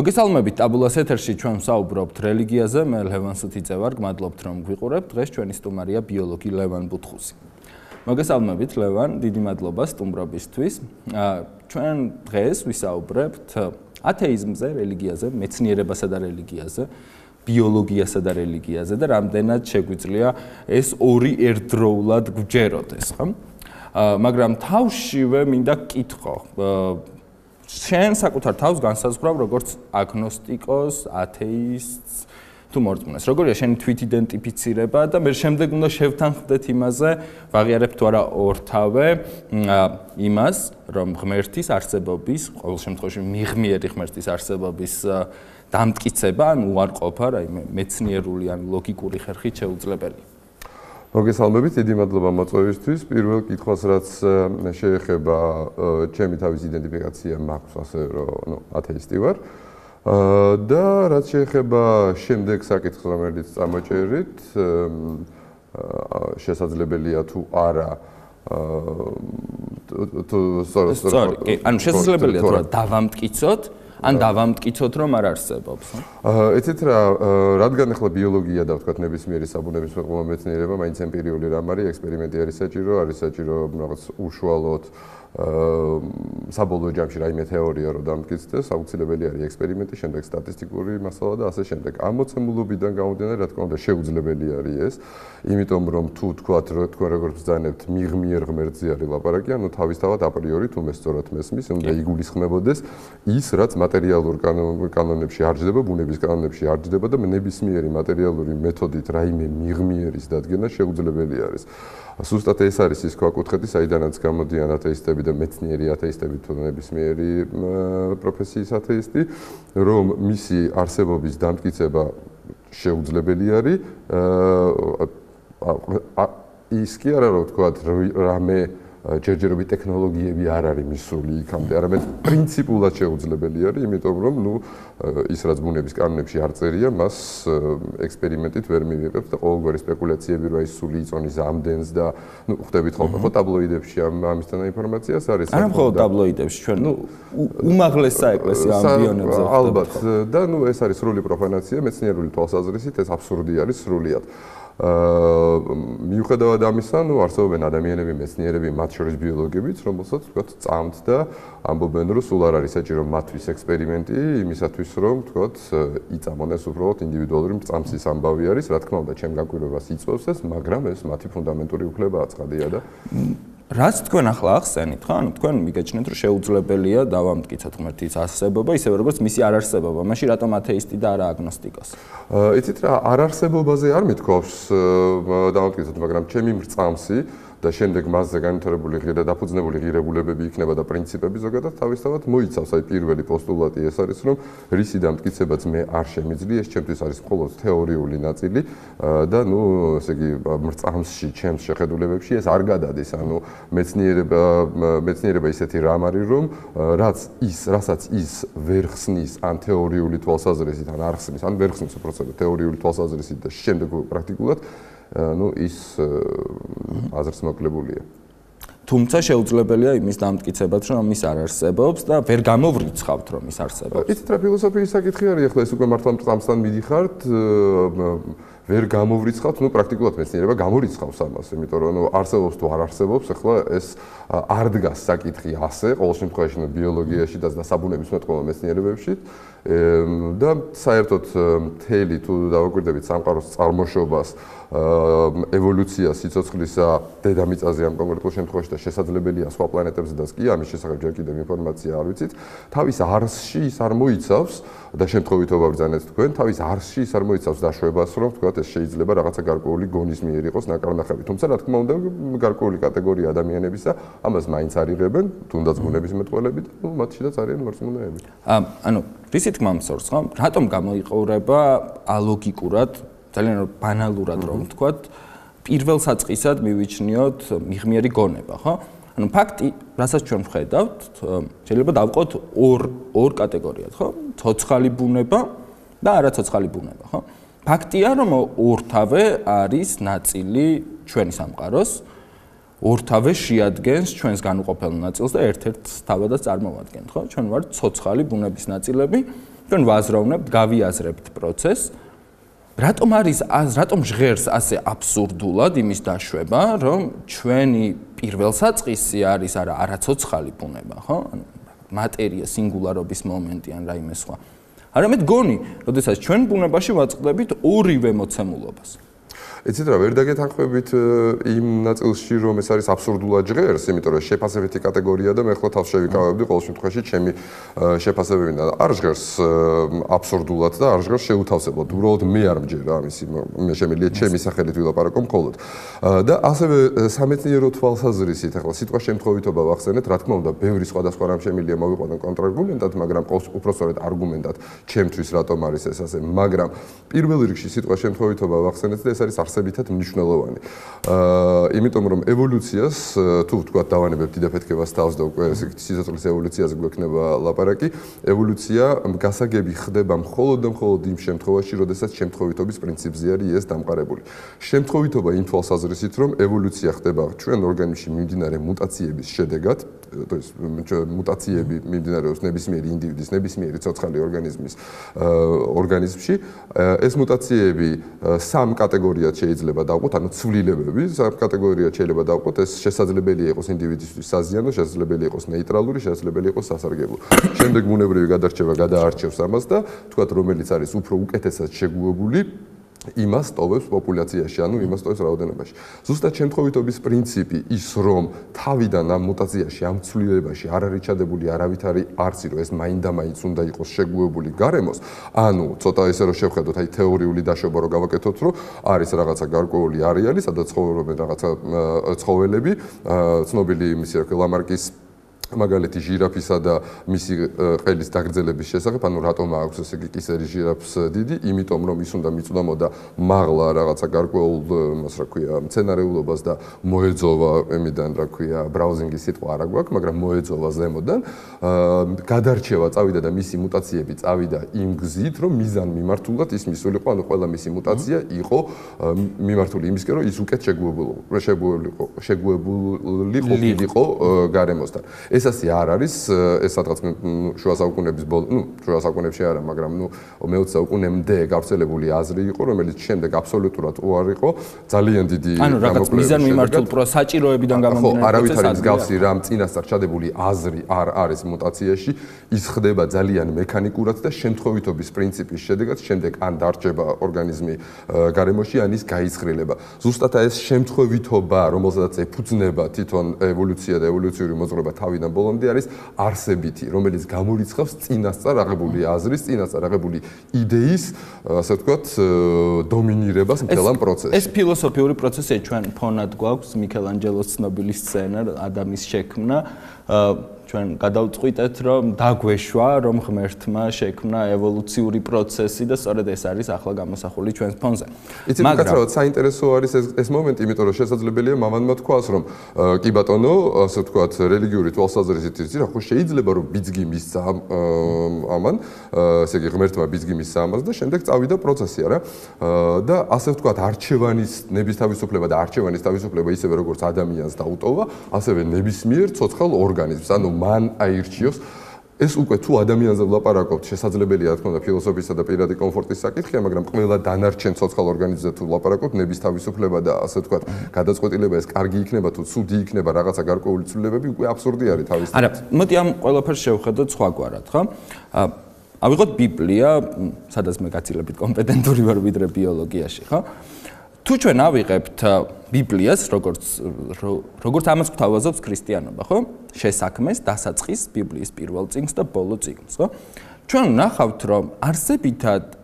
მოგესალმებით. ტაბულას ეთერში ჩვენ საუბრობთ რელიგიაზე. მე ლევან სუთიძე ვარ გმადლობთ რომ გვიყურებთ. დღეს ჩვენი სტუმარია ბიოლოგი ლევან ბუთხუსი. მოგესალმებით ლევან. დიდი მადლობა სტუმრობისთვის. ჩვენ დღეს ვისაუბრებთ ათეიზმზე რელიგიაზე მეცნიერებასა და რელიგიაზე ბიოლოგიასა და რელიგიაზე და რამდენად შეგვიძლია ეს ორი ერთდროულად გვჯეროდეს ხო მაგრამ თავშივე მინდა კითხო შენ საკუთარ თავს განსაზღვრავ როგორც აგნოსტიკოს, ათეისტს თუ მორწმუნეს. როგორია შენი თვით იდენტიფიცირება და მე შემდეგ უნდა შევთანხმდეთ იმაზე, ვაღიარებ თუ არა ორთავე იმას, რომ ღმერთის არსებობის, ყოველ შემთხვევაში მიღმიერი ღმერთის არსებობის დამტკიცება ან უარყოფა, რაიმე მეცნიერული ან ლოგიკური ხერხით შეუძლებელია. მოგესალმებით, დიდი მადლობა მოწვევისთვის. პირველ კითხვას რაც შეეხება ჩემი თავის იდენტიფიკაცია მაქვს ასე რომ, ну, ათეისტი ვარ. აა და რაც შეეხება შემდეგ საკითხს, რომელიც წამოჭერით, აა შესაძლებელია თუ არა აა თუ სწორად, ანუ შესაძლებელია თუ არა დავამტკიცოთ, ან დავამტკიცოთ რომ არ არსებობს. ეცეთ რა რადგან ახლა ბიოლოგია და ვთქვათ ნებისმიერი საბუნებისმეტყველო მეცნიერება მაინც ემპირიული რამ არის, ექსპერიმენტი არის საჭირო, არის საჭირო რაღაც უშუალოდ საბოლოო ჯამში რაიმე თეორია რო დამტკიცდეს, აუცილებელი არის ექსპერიმენტი, შემდეგ სტატისტიკური მასალა და ასე შემდეგ. ამ მოცემულობიდან გამომდინარე, რა თქმა უნდა, შეუძლებელი არის ეს, იმიტომ რომ თუ თქვათ, რო თქვენ როგორც ბრძანებთ, მიღმიერ ღმერთზე არის ლაპარაკი, ანუ თავისთავად აპრიორი თუ მე სწორად მესმის, უნდა იგულისხმებოდეს ის, რაც მასალურ კანონებში არ ჯდება, ბუნების კანონებში არ ჯდება და ნებისმიერი მასალური მეთოდით რაიმე მიღმიერის დადგენა შეუძლებელი არის. სუსტად ეს არის ის ქვაკუთხედი, საიდანაც გამოდიან ათეისტები და მეცნიერი ათეისტები თუ ნებისმიერი პროფესიის ათეისტი, რომ მისი არსებობის დამტკიცება შეუძლებელი არის. აა ის კი არა რომ თქვა რამე ჯერჯერობით ტექნოლოგიები არ არის მისული იქამდე, არამედ პრინციპულად შეუძლებელი არის, იმიტომ რომ ნუ ის რაც ბუნების კანონებში არ წერია, მას ექსპერიმენტით ვერ მივიღებთ და ყოველგვარი სპეკულაციები რა ის სული იწონის ამდენს და ნუ ხვდებით ხოლმე ხო ტაბლოიდებში ამ ამისთან ინფორმაციას არის არა მხოლოდ ტაბლოიდებში ჩვენ ნუ უმაღლეს საეკლესიო ამბიონებზე ალბათ და ნუ ეს არის სრული პროფანაცია მეცნიერული თვალსაზრისით ეს აბსურდი არის სრულიად მიუხედავად ამისა, ნუ არსებობენ ადამიანები, მეცნიერები, მათ შორის ბიოლოგებიც, რომელსაც თქვათ წამთ და ამბობენ, რომ სულ არ არის საჭირო მათთვის ექსპერიმენტი იმისათვის, რომ თქვათ იწამონ ეს უბრალოდ ინდივიდუალური წამსის ამბავი არის, რა თქმა უნდა, ჩემ გაკვირვებას იწვევს ეს, მაგრამ ეს მათი ფუნდამენტური უფლებაა ცხადია და რაც თქვენ ახლა ახსენით, ხო? ანუ თქვენ მიგეჩნეთ, რომ შეუძლებელია დავამტკიცოთ ღმერთის არსებობა, ისე როგორც მისი არარსებობა. მაშინ რატომ ათეისტი და არა აგნოსტიკოსი? აა იცით რა, არარსებობაზე არ მithქვავს დავამტკიცოთ, მაგრამ ჩემი მრწამსი და შემდეგ მასზე განვითარებული ღირა დაფუძნებული ღირებულებები იქნება და პრინციპები ზოგადად თავისთავად მოიცავს აი პირველი პოსტულატი ეს არის რომ რისი დამტკიცებაც მე არ შემიძლია ეს ჩემთვის არის მხოლოდ თეორიული ნაწილი და ნუ ესე იგი მრწამსში ჩემს შეხედულებებში ეს არ გადადის ანუ მეცნიერება მეცნიერება ისეთი რამ არის რომ რაც ის რასაც ის ვერ ხსნის ან თეორიული თვალსაზრისით ან არ ხსნის ან ვერ ხსნის უბრალოდ თეორიული თვალსაზრისით და შემდეგ პრაქტიკულად ну ის აზრს მოკლებულია. თუმცა შეუძლებელია იმის დამტკიცებაც, რომ ის არ არსებობს და ვერ გამოვრიცხავთ, რომ ის არსებობს. იცით რა ფილოსოფიის საკითხი არის, ახლა ეს უკვე მართლა წამსთან მიდიხართ, ვერ გამოვრიცხავთ, ну პრაქტიკულად მეცნიერება გამორიცხავს ამას, იმიტომ რომ ну არსებობს თუ არ არსებობს, ახლა ეს არ დგას საკითხი ასე, ყოველ შემთხვევაში ნუ ბიოლოგიაში და საბუნების მეტყველო მეცნიერებებში და საერთოდ მთელი თუ დავაკვირდებით სამყაროს წარმოშობას ევოლუცია სიცოცხლისა დედამიწაზე ამ კონკრეტულ შემთხვევაში და შესაძლებელია სხვა პლანეტებზე და კი ამის შესახებ ჯერ კიდევ ინფორმაცია არ ვიცით. თავის არსში ის არ მოიცავს და შემთხვევითობა ბრძანეთ თქვენ, თავის არსში ის არ მოიცავს დაშვებას, რომ თქვათ ეს შეიძლება რაღაცა გარკვეული გონის მიერ იყოს ნაკარნახები. თუმცა რა თქმა უნდა, გარკვეული კატეგორია ადამიანებისა ამას მაინც არიღებენ, თუნდაც ბუნების მეტყველები და ნუ მათ შედაც არიან მორწმუნეები. ანუ რისი თქმა მსურს ხო? რატომ გამოიყურება ალოგიკურად ძალიან ბანალურად რომ ვთქვათ, პირველ საწყისად მივიჩნიოთ მიღმიერი გონება, ხო? ანუ ფაქტი, რასაც ჩვენ ვხედავთ, შეიძლება დავყოთ ორ ორ კატეგორიად, ხო? ცოცხალი ბუნება და არაცოცხალი ბუნება, ხო? ფაქტია, რომ ორთავე არის ნაწილი ჩვენი სამყაროს. ორთავე შეადგენს ჩვენს განუყოფელ ნაწილს და ერთ-ერთ თავადაც წარმოვადგენთ, ხო? ჩვენ ვართ ცოცხალი ბუნების ნაწილები. ჩვენ ვაზროვნებთ, გავიაზრებთ პროცესს. რატომ არის რატომ ჟღერს ასე აბსურდულად იმის დაშვება, რომ ჩვენი პირველსაწყისი არის არა არაცოცხალი ბუნება, ხო? ანუ მატერია სინგულარობის მომენტი ან რაიმე სხვა. არამედ გონი, როდესაც ჩვენ ბუნებაში ვაწყდებით ორივე მოცემულობას. ეცეთ რა, ვერ დაგეთანხმებით იმ ნაწილში, რომ ეს არის აბსურდულად ჟღერს, იმიტომ რომ შეფასებითი კატეგორია და მე ხო თავს შევიკავებდი ყოველ შემთხვევაში ჩემი შეფასებებით. არ ჟღერს აბსურდულად და არ ჟღერს შეუთავსებლად. უბრალოდ მე არ მჯერა ამისი, მე შემიძლია ჩემი სახელით ვილაპარაკო მხოლოდ. და ასევე სამეცნიერო თვალსაზრისით, ახლა სიტყვა შემთხვევითობა ვახსენეთ, რა თქმა უნდა, ბევრი სხვადასხვა რამ შემიძლია მოვიყვანონ კონტრარგუმენტად, მაგრამ უფრო სწორედ არგუმენტად ჩემთვის რატომ არის ეს ასე, მაგრამ პირველ რიგში სიტყვა შემთხვევითობა ვახსენეთ და ეს არის არსებითად მნიშვნელოვანი. აა იმიტომ რომ ევოლუციას თუ ვთქვა დავანებებ დიდაფეთქებას თავს და უკვე სიცოცხლის ევოლუციაზე გვექნება ლაპარაკი, ევოლუცია გასაგები ხდება მხოლოდ და მხოლოდ იმ შემთხვევაში, როდესაც შემთხვევითობის პრინციპზე არის ეს დამყარებული. შემთხვევითობა იმ თვალსაზრისით, რომ ევოლუცია ხდება ჩვენ ორგანიზმში მიმდინარე მუტაციების შედეგად, то есть მუტაციები მიმდინარეობს ნებისმიერი ინდივიდის, ნებისმიერი ცოცხალი ორგანიზმის ორგანიზმში, ეს მუტაციები სამ კატეგორიად შეიძლება დავყოთ, ანუ ცვლილებები, სამ კატეგორიად შეიძლება დავყოთ, ეს შესაძლებელია იყოს ინდივიდისთვის საზიანო, შესაძლებელია იყოს ნეიტრალური, შესაძლებელია იყოს სასარგებლო. შემდეგ ბუნებრივი გადარჩევა გადაარჩევს ამას და თქვათ რომელიც არის უფრო უკეთესად შეგუებული იმას ტოვებს პოპულაციაში, ანუ იმას ტოვებს რაოდენობაში. ზუსტად შემთხვევითობის პრინციპი ის, რომ თავიდან ამ მუტაციაში, ამ ცვლილებაში არ არის ჩადებული არავითარი არცი, რომ ეს მაინდა-მაინც უნდა იყოს შეგუებული გარემოს, ანუ ცოტა ესე რომ შევხედოთ, აი თეორიული დაშვება რო გავაკეთოთ, რომ არის რაღაცა გარკვეული არეალი, სადაც ცხოვრობენ რაღაცა ცხოველები, ცნობილი რა ქვია ლამარკის მაგალითი ჟირაფისა და მისი ყელის დაგრძელების შესახებ, ანუ რატომ აქვს ესე იგი კისერი ჟირაფს დიდი? იმიტომ რომ ის უნდა მიწვდომოდა მაღლა რაღაცა გარკვეულ მას რა ქვია, მცენარეულობას და მოეძოვა ემიდან რა ქვია, ბრაუზინგის სიტყვა არა გვაქვს, მაგრამ მოეძოვა ზემოდან. აა გადარჩევა წავიდა და მისი მუტაციები წავიდა იმ გზით, რომ მიზან მიმართულად ის მისულიყო, ანუ ყველა მისი მუტაცია იყო მიმართული იმისკენ, რომ ის უკეთ შეგუებულიყო, შეგუებულიყო, შეგუებული ყოფილიყო გარემოსთან. ეს ასე არ არის ეს სადღაც შუა საუკუნეების ბოლო ნუ შუა საუკუნეებში არა მაგრამ ნუ მე-20 საუკუნემდე გავრცელებული აზრი იყო რომელიც შემდეგ აბსოლუტურად უარ იყო ძალიან დიდი ანუ რაღაც მიზან მიმართულ პრო საჭიროებიდან გამომდინარე ხო არავითარი მსგავსი რამ წინასწარ ჩადებული აზრი არ არის მუტაციაში ის ხდება ძალიან მექანიკურად და შემთხვევითობის პრინციპის შედეგად შემდეგ ან დარჩება ორგანიზმი გარემოში ან ის გაიცხრილება ზუსტად ეს შემთხვევითობა რომელსაც ეფუძნება თვითონ ევოლუცია და ევოლუციური მოძრაობა თავიდან ბოლოდან ბოლომდე არის არსებითი, რომელიც გამორიცხავს წინასწარ აღებული აზრის, წინასწარ აღებული იდეის, ასე ვთქვათ, დომინირებას მთელ ამ პროცესში. ეს ფილოსოფიური პროცესი ჩვენ ფონად გვაქვს მიქელანჯელოს ცნობილი სცენა ადამის შექმნა. ჩვენ გადავწყვიტეთ, რომ დაგვეშვა, რომ ღმერთმა შექმნა ევოლუციური პროცესი და სწორედ ეს არის ახლა გამოსახული ჩვენს ფონზე. იცით, კაცრავად, საინტერესო არის ეს ეს მომენტი, იმიტომ რომ შესაძლებელია მამანმა თქვას, რომ კი ბატონო, ასე ვთქვათ, რელიგიური თვალსაზრისით იცი რა, ხო შეიძლება რომ ბიძგი მისცა ამან, ესე იგი ღმერთმა ბიძგი მისცა ამას და შემდეგ წავიდა პროცესი, არა? და ასე ვთქვათ, არჩევანის ნების თავისუფლება და არჩევანის თავისუფლება ისევე როგორც ადამიანს დაუტოვა, ასევე ნებისმიერ ცოცხალ ორგანიზმს, ანუ მან აირჩიოს ეს უკვე თუ ადამიანზე ვლაპარაკობთ, შესაძლებელია თქო და ფილოსოფიისა და პირადი კომფორტის საკითხია, მაგრამ ყველა დანარჩენ ცოცხალ ორგანიზმზე თუ ვლაპარაკობთ, ნების თავისუფლება და ასე ვთქვათ, გადაწყვეტილება ეს კარგი იქნება თუ ცუდი იქნება, რაღაცა გარკვეული ცვლილებები უკვე აბსურდი არის თავის. არა, მოდი ამ ყველაფერს შევხედოთ სხვაგვარად, ხო? ავიღოთ ბიბლია, სადაც მე გაცილებით კომპეტენტური ვარ ვიდრე ბიოლოგიაში, ხო? თუ ჩვენ ავიღებთ ბიბლიას, როგორც როგორც ამას გვთავაზობს ქრისტიანობა, ხო? შესაქმეს, დასაწყის ბიბლიის პირველ წიგნს და ბოლო წიგნს, ხო? ჩვენ ვნახავთ, რომ არსებითად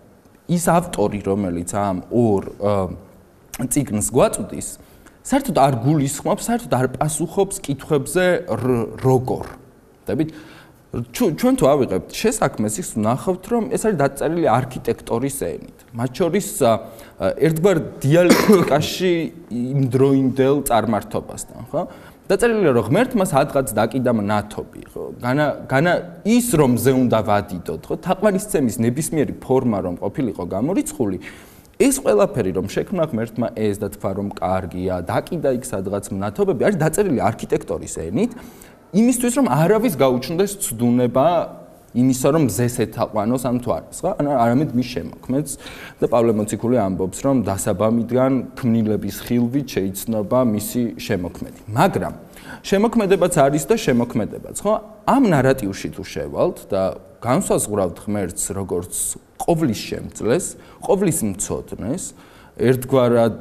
ის ავტორი, რომელიც ამ ორ წიგნს გვაწვდის, საერთოდ არ გულისხმობს, საერთოდ არ პასუხობს კითხვებზე როგორ. დებით ჩვენ თუ ავიღებთ შესაქმეს, ის ვნახავთ, რომ ეს არის დაწერილი არქიტექტორის ენით. მათ შორის ერთგვარ დიალექტიკაში იმდროინდელ წარმართობასთან, ხო? დაწერილია რომ ღმერთმა სადღაც დაკიდა ნათობი, ხო? განა განა ის რომ ზე უნდა ვადიდოთ, ხო? თაყვანისცემის ნებისმიერი ფორმა რომ ყოფილიყო გამორიცხული, ეს ყველაფერი რომ შექმნა ღმერთმა ეს და თქვა რომ კარგია, დაკიდა იქ სადღაც ნათობები, არის დაწერილი არქიტექტორის ენით, იმისთვის რომ არავის გაუჩნდეს ცდუნება იმისა რომ მზეს ეთაყვანოს ან თუ არის ხო ან არამედ მის შემოქმედს. და პავლე მოციქული ამბობს რომ დასაბამიდან ქმნილების ხილვით შეიცნობა მისი შემოქმედი. მაგრამ შემოქმედებაც არის და შემოქმედებაც ხო ამ ნარატივში თუ შევალთ და განსაზღვრავთ ღმერთს როგორც ყოვლის შემძლეს ყოვლის მწოდნეს ერთგვარად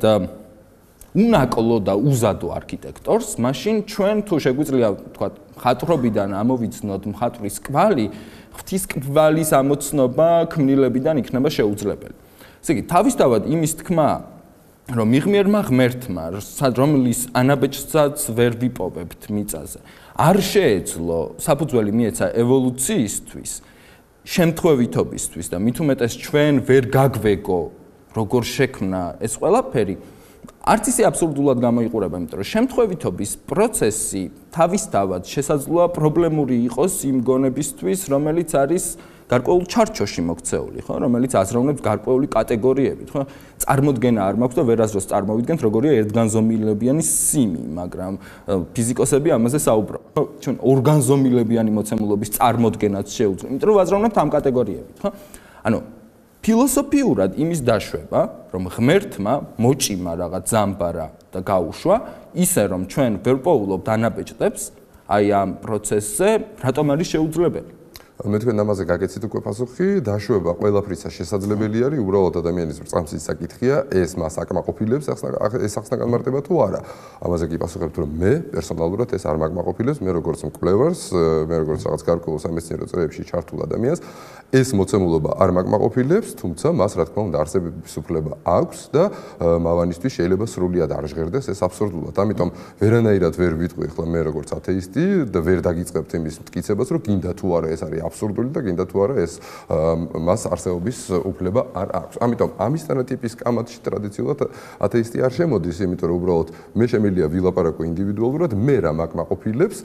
უნაკლო და უზადო არქიტექტორს, მაშინ ჩვენ თუ შეგვიძლია თქვა ხატრობიდან ამოვიცნოთ მხატვრის კვალი, ღვთის კვალის ამოცნობა ქმნილებიდან იქნება შეუძლებელი. ესე იგი, თავისთავად იმის თქმა, რომ მიღმიერმა ღმერთმა, რომლის ანაბეჭსაც ვერ ვიპოვებთ მიწაზე, არ შეეძლო საფუძველი მიეცა ევოლუციისთვის, შემთხვევითობისთვის და მით უმეტეს ჩვენ ვერ გაგვეგო როგორ შექმნა ეს ყველაფერი, არც ისე აბსურდულად გამოიყურება, იმიტომ რომ შემთხვევითობის პროცესი თავისთავად შესაძლოა პრობლემური იყოს იმ გონებისთვის, რომელიც არის გარკვეულ ჩარჩოში მოქცეული, ხო, რომელიც აზროვნებს გარკვეული კატეგორიებით, ხო? წარმოქმნა არ მაქვს და ვერასდროს წარმოვიდგენთ, როგორია ერთგანზომილებიანი სიმი, მაგრამ ფიზიკოსები ამაზე საუბრობენ. ხო, ჩვენ ორგანზომილებიანი მოცემულობის წარმოქმნაც შეუძლია, იმიტომ რომ აზროვნებთ ამ კატეგორიებით, ხო? ანუ ფილოსოფიურად იმის დაშვება, რომ ღმერთმა მოჭიმა რაღაც ზამბარა და გაუშვა, ისე რომ ჩვენ ვერ პოულობ დანაბეჭდებს აი ამ პროცესზე, რატომ არის შეუძლებელი? მე თქვენ ამაზე გაგეცით უკვე პასუხი, დაშვება ყველაფრისა შესაძლებელი არის, უბრალოდ ადამიანის წამსის საკითხია, ეს მას აკმაყოფილებს, ეს ახსნა განმარტება თუ არა. ამაზე კი პასუხობთ, რომ მე პერსონალურად ეს არ მაგმაყოფილებს, მე როგორც მკვლევარს, მე როგორც რაღაც გარკვეულ სამეცნიერო წრეებში ჩართულ ადამიანს, ეს მოცემულობა არ მაგმაყოფილებს, თუმცა მას რა თქმა უნდა არსებების უფლება აქვს და მავანისთვის შეიძლება სრულად არ ჟღერდეს ეს აბსურდულად. ამიტომ ვერანაირად ვერ ვიტყვი ახლა მე როგორც ათეისტი და ვერ დაგიწყებთ იმის მტკიცებას, რომ გინდა თუ არა ეს არის აბსურდული და გინდა თუ არა ეს მას არსებობის უფლება არ აქვს. ამიტომ ამის სტერეოტიპის კამათში ტრადიციულად ათეისტი არ შემოდის, იმიტომ რომ უბრალოდ მე შემიძლია ვილაპარაკო ინდივიდუალურად, მე რა მაგმაყოფილებს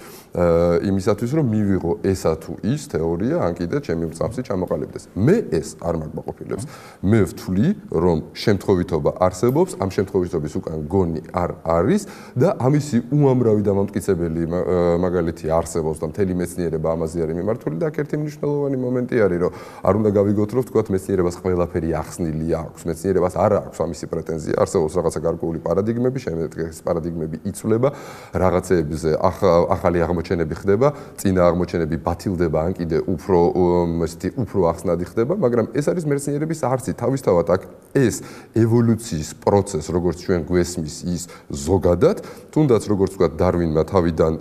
იმისათვის რომ მივიღო ესა თუ ის თეორია, ან კიდე ჩემი მწამსი ჩამოყალიბდეს. მე ეს არ მაგმაყოფილებს. მე ვთვლი, რომ შემთხვევითობა არსებობს, ამ შემთხვევითობის უკან გონი არ არის და ამისი უამრავი დამამტკიცებელი მაგალითი არსებობს და მთელი მეცნიერება ამაზე არის მიმართული და აქ ერთი მნიშვნელოვანი მომენტი არის, რომ არ უნდა გავიგოთ, რომ თქვათ მეცნიერებას ყველაფერი ახსნილი აქვს, მეცნიერებას არ აქვს ამისი პრეტენზია, არსებობს რაღაცა გარკვეული პარადიგმები, შემდეგ ეს პარადიგმები იცვლება, რაღაცეებზე ახალი აღმოჩენები ხდება, წინა აღმოჩენები ბათილდება, ან კიდე უფრო ესეთი უფრო ახსნადი ხდება, მაგრამ ეს არის მეცნიერების არცი, თავისთავად აქ ეს ევოლუციის პროცესი, როგორც ჩვენ გვესმის ის ზოგადად, თუნდაც როგორც თქვათ დარვინმა თავიდან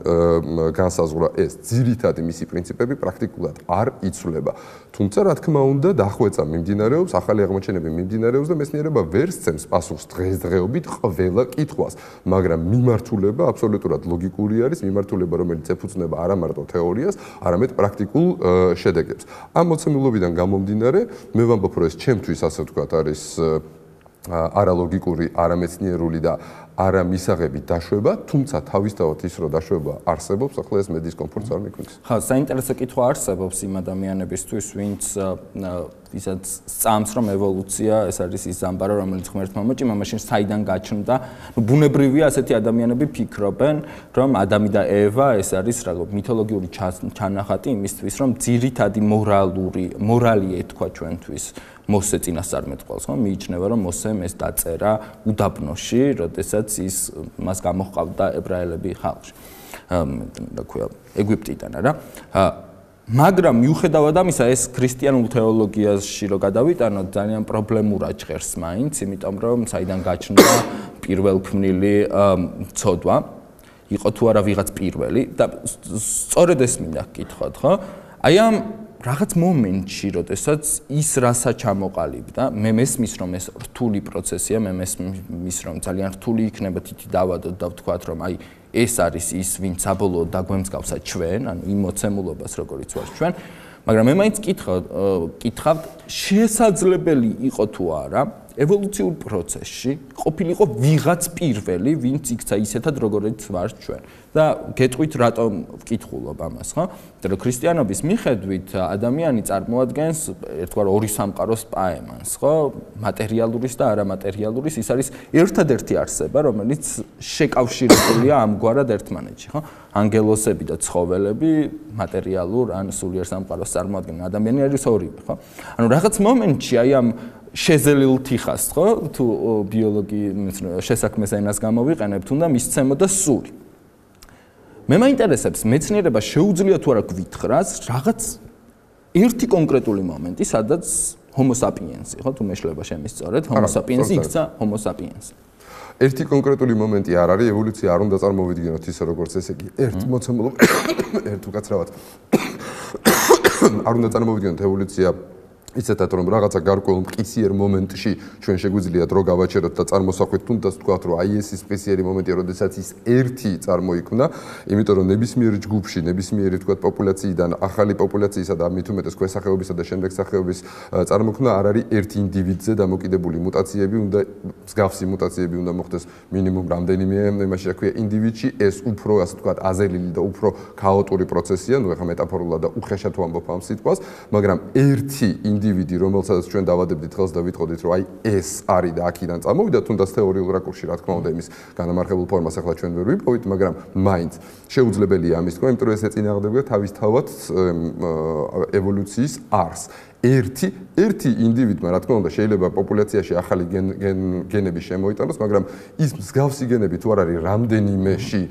განსაზღვრა ეს ძირითადი მისი პრინციპები პრაქტიკულად არ იცვლება. თუმცა რა თქმა უნდა, დახვეწა მიმდინარეობს, ახალი აღმოჩენები მიმდინარეობს და მეცნიერება ვერ სცემს პასუხს დღესდღეობით ყველა კითხვას, მაგრამ მიმართულება აბსოლუტურად ლოგიკური არის, მიმართულება რომელიც ეფუძნება არა მარტო თეორიას, არამედ პრაქტიკულ შედეგებს. ამ მოცემულობიდან გამომდინარე, მე ვამბობ, რომ ეს ჩემთვის ასე ვთქვათ, არის არალოგიკური, არამეცნიერული და არა მისაღები დაშვება, თუმცა თავისთავად ის რომ დაშვება არსებობს, ახლა ეს მე დისკომფორტს არ მიქმნის. ხა, საინტერესო კითხვა არსებობს იმ ადამიანებისთვის, ვინც ვისაც სწამს რომ ევოლუცია ეს არის ის ზამბარა, რომელიც ღმერთმა მოჭიმა, მაშინ საიდან გაჩნდა? ნუ ბუნებრივია ასეთი ადამიანები ფიქრობენ, რომ ადამი და ევა ეს არის რაღაც მითოლოგიური ჩანახატი იმისთვის, რომ ძირითადი მორალური, მორალი ეთქვა ჩვენთვის. მოსე წინასწარმეტყველს, ხო? მიიჩნევა, რომ მოსემ ეს დაწერა უდაბნოში, როდესაც ის მას გამოჰყავდა ებრაელები ხალხში. რა ქვია, ეგვიპტიდან, რა. მაგრამ მიუხედავად ამისა, ეს ქრისტიანულ თეოლოგიაში რო გადავიტანოთ, ძალიან პრობლემურად ჭერს მაინც, იმიტომ რომ საიდან გაჩნდა პირველქმნილი ცოდვა. იყო თუ არა ვიღაც პირველი და სწორედ ეს მინდა გკითხოთ, ხო? აი ამ რაღაც მომენტში, როდესაც ის რასა ჩამოყალიბდა, მე მესმის რომ ეს რთული პროცესია, მე მესმის რომ ძალიან რთული იქნება თითი დავადოთ და ვთქვათ რომ აი ეს არის ის, ვინც საბოლოოდ დაგვემსგავსა ჩვენ, ანუ იმ მოცემულობას, როგორიც ვარ ჩვენ, მაგრამ მე მაინც კითხავ, კითხავ, შესაძლებელი იყო თუ არა, ევოლუციურ პროცესში ყოფილიყო ვიღაც პირველი, ვინც იქცა ისეთად როგორიც ვარ ჩვენ. და გეტყვით რატომ ვკითხულობ ამას, ხო? იმიტომ რომ ქრისტიანობის მიხედვით ადამიანი წარმოადგენს ერთგვარ ორი სამყაროს პაემანს, ხო? მატერიალურის და არამატერიალურის, ის არის ერთადერთი არსება, რომელიც შეკავშირებულია ამგვარად ერთმანეთში, ხო? ანგელოსები და ცხოველები მატერიალურ ან სულიერ სამყაროს წარმოადგენენ. ადამიანი არის ორივე, ხო? ანუ რაღაც მომენტში აი ამ შეზელილ თიხას, ხო? თუ ბიოლოგიის შესაქმეს ენას გამოვიყენებთ, უნდა მისცემოდა სული. მე მაინტერესებს მეცნიერება შეუძლია თუ არა გვითხრას რაღაც ერთი კონკრეტული მომენტი, სადაც homo sapiens, ხო, თუ მეშლება შემისწორეთ, homo sapiens იქცა homo sapiens. ერთი კონკრეტული მომენტი არ არის ევოლუცია არ უნდა წარმოვიდგინოთ ისე როგორც ესე იგი ერთ მოცემულობა ერთ უკაცრავად არ უნდა წარმოვიდგინოთ ევოლუცია ისეთად რომ რაღაცა გარკვეულ მყისიერ მომენტში ჩვენ შეგვიძლია დრო გავაჩეროთ და წარმოსახვით თუნდაც თქვათ რომ აი ეს ის მყისიერი მომენტია როდესაც ის ერთი წარმოიქმნა იმიტომ რომ ნებისმიერ ჯგუფში ნებისმიერი თქვათ პოპულაციიდან ახალი პოპულაციისა და მით უმეტეს ქვესახეობისა და შემდეგ სახეობის წარმოქმნა არ არის ერთ ინდივიდზე დამოკიდებული მუტაციები უნდა მსგავსი მუტაციები უნდა მოხდეს მინიმუმ რამდენიმე იმაში რა ქვია ინდივიდში ეს უფრო ასე თქვათ აზელილი და უფრო ქაოტური პროცესია ნუ ეხა მეტაფორულად და უხეშად ვამბობ ამ სიტყვას მაგრამ ერთი ინდივიდი, რომელსაც ჩვენ დავადებდით ხელს და ვიტყოდით, რომ აი ეს არის და აქედან წამოვიდა, თუნდაც თეორიულ რაკურსში, რა თქმა უნდა, იმის განამარხებულ ფორმას ახლა ჩვენ ვერ ვიპოვით, მაგრამ მაინც შეუძლებელია ამის თქმა, იმიტომ რომ ეს ეწინააღმდეგება თავისთავად ევოლუციის არს. ერთი ერთი ინდივიდმა რა თქმა უნდა შეიძლება პოპულაციაში ახალი გენები შემოიტანოს, მაგრამ ის მსგავსი გენები თუ არ არის რამდენიმეში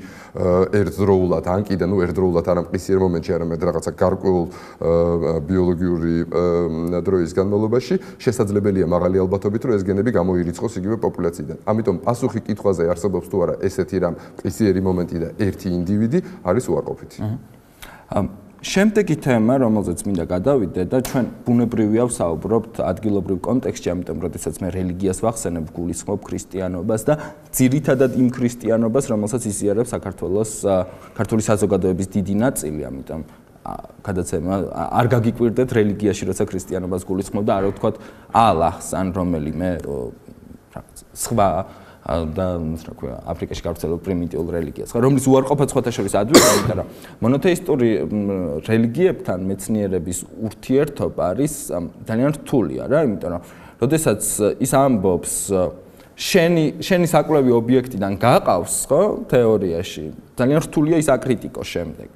ერთდროულად ან კიდე ნუ ერთდროულად არ ამყისიერ მომენტში არამედ რაღაცა გარკვეულ ბიოლოგიური დროის განმავლობაში შესაძლებელია მაღალი ალბათობით რომ ეს გენები გამოირიცხოს იგივე პოპულაციიდან. ამიტომ პასუხი კითხვაზე არსებობს თუ არა ესეთი რამ ყისიერი მომენტი და ერთი ინდივიდი არის უარყოფითი. აა შემდეგი თემა, რომელზეც მინდა გადავიდე და ჩვენ ბუნებრივია ვსაუბრობთ ადგილობრივ კონტექსტში, ამიტომ როდესაც მე რელიგიას ვახსენებ, გულისხმობ ქრისტიანობას და ძირითადად იმ ქრისტიანობას, რომელსაც იზიარებს საქართველოს ქართული საზოგადოების დიდი ნაწილი, ამიტომ გადაცემა არ გაგიკვირდეთ რელიგიაში, როცა ქრისტიანობას გულისხმობ და არ ვთქვათ ალაჰს ან რომელიმე სხვა და რა ქვია აფრიკაში გავრცელებული პრიმიტიულ რელიგიას, ხო, რომლის უარყოფა სხვათა შორის ადვილია, იმიტომ რომ მონოთეისტური რელიგიებთან მეცნიერების ურთიერთობა არის ძალიან რთულია რა, იმიტომ რომ როდესაც ის ამბობს შენი შენი საკვლევი ობიექტიდან გაყავს, ხო, თეორიაში, ძალიან რთულია ის აკრიტიკოს შემდეგ.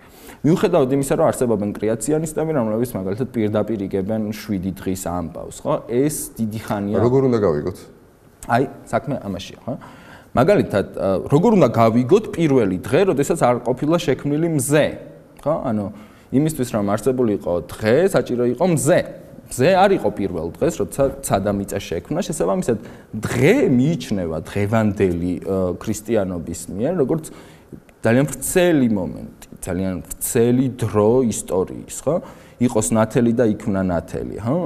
მიუხედავად იმისა, რომ არსებობენ კრეაციონისტები, რომლებიც მაგალითად პირდაპირ იგებენ 7 დღის ამბავს, ხო? ეს დიდი ხანია. როგორ უნდა გავიგოთ? აი, საქმე ამაშია, ხო? მაგალითად, როგორ უნდა გავიგოთ პირველი დღე, როდესაც არ ყოფილა შექმნილი მზე, ხო? ანუ იმისთვის რომ არსებული იყო დღე, საჭირო იყო მზე. მზე არ იყო პირველ დღეს, როცა ცადამიწა შექმნა, შესაბამისად, დღე მიიჩნევა დღევანდელი ქრისტიანობის მიერ, როგორც ძალიან ვრცელი მომენტი, ძალიან ვრცელი დრო ისტორიის, ხო? იყოს ნათელი და იქნა ნათელი, ხო?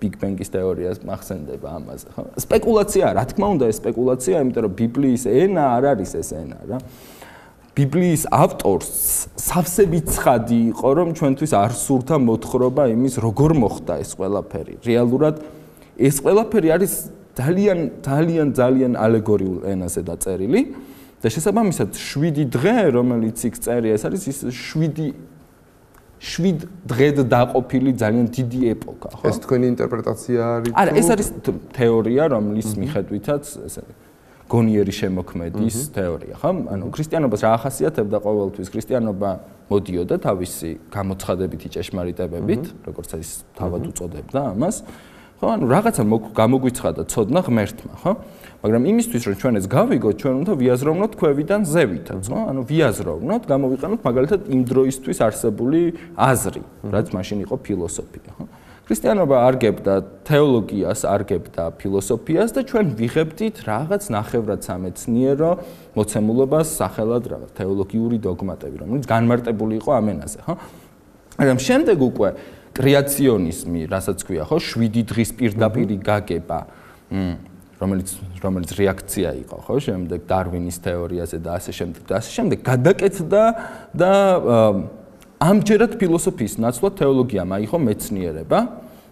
Big Bang-ის თეორიას მახსენდება ამაზე, ხო? სპეკულაცია, რა თქმა უნდა, ეს სპეკულაცია, იმიტომ რომ ბიბლიის ენა არ არის ეს ენა, რა. ბიბლიის ავტორს სავსები ცხადი იყო, რომ ჩვენთვის არ სურთა მოთხრობა იმის, როგორ მოხდა ეს ყველაფერი. რეალურად ეს ყველაფერი არის ძალიან ძალიან ძალიან ალეგორიულ ენაზე დაწერილი და შესაბამისად 7 დღე, რომელიც იქ წერია, ეს არის ის 7 შვიდ დღედ დაყოფილი ძალიან დიდი ეპოქა, ხო? ეს თქვენი ინტერპრეტაცია არის? არა, ეს არის თეორია, რომლის მიხედვითაც ესე გონიერი შემოქმედის თეორია, ხო? ანუ ქრისტიანობას რა ახასიათებდა ყოველთვის? ქრისტიანობა მოდიოდა თავისი გამოცხადებითი ჭეშმარიტებებით, როგორც ის თავად უწოდებდა ამას. ხო, ანუ რაღაცა გამოგვიცხადა ცოდნა ღმერთმა, ხო? მაგრამ იმისთვის რომ ჩვენ ეს გავიგოთ, ჩვენ უნდა ვიაზროვნოთ ქვევიდან ზევითაც, ხო? ანუ ვიაზროვნოთ, გამოვიყენოთ მაგალითად იმ დროისთვის არსებული აზრი, რაც მაშინ იყო ფილოსოფია, ხო? ქრისტიანობა არგებდა თეოლოგიას, არგებდა ფილოსოფიას და ჩვენ ვიღებდით რაღაც ნახევრად სამეცნიერო მოცემულობას სახელად რაღაც თეოლოგიური დოგმატები, რომელიც განმარტებული იყო ამენაზე, ხო? მაგრამ შემდეგ უკვე კრეაციონიზმი, რასაც ქვია, ხო, 7 დღის პირდაპირი გაგება, რომელიც რომელიც რეაქცია იყო, ხო, შემდეგ დარვინის თეორიაზე და ასე შემდეგ და ასე შემდეგ. გადაკეთდა და ამჯერად ფილოსოფიის ნაცვლად თეოლოგია მაიღო მეცნიერება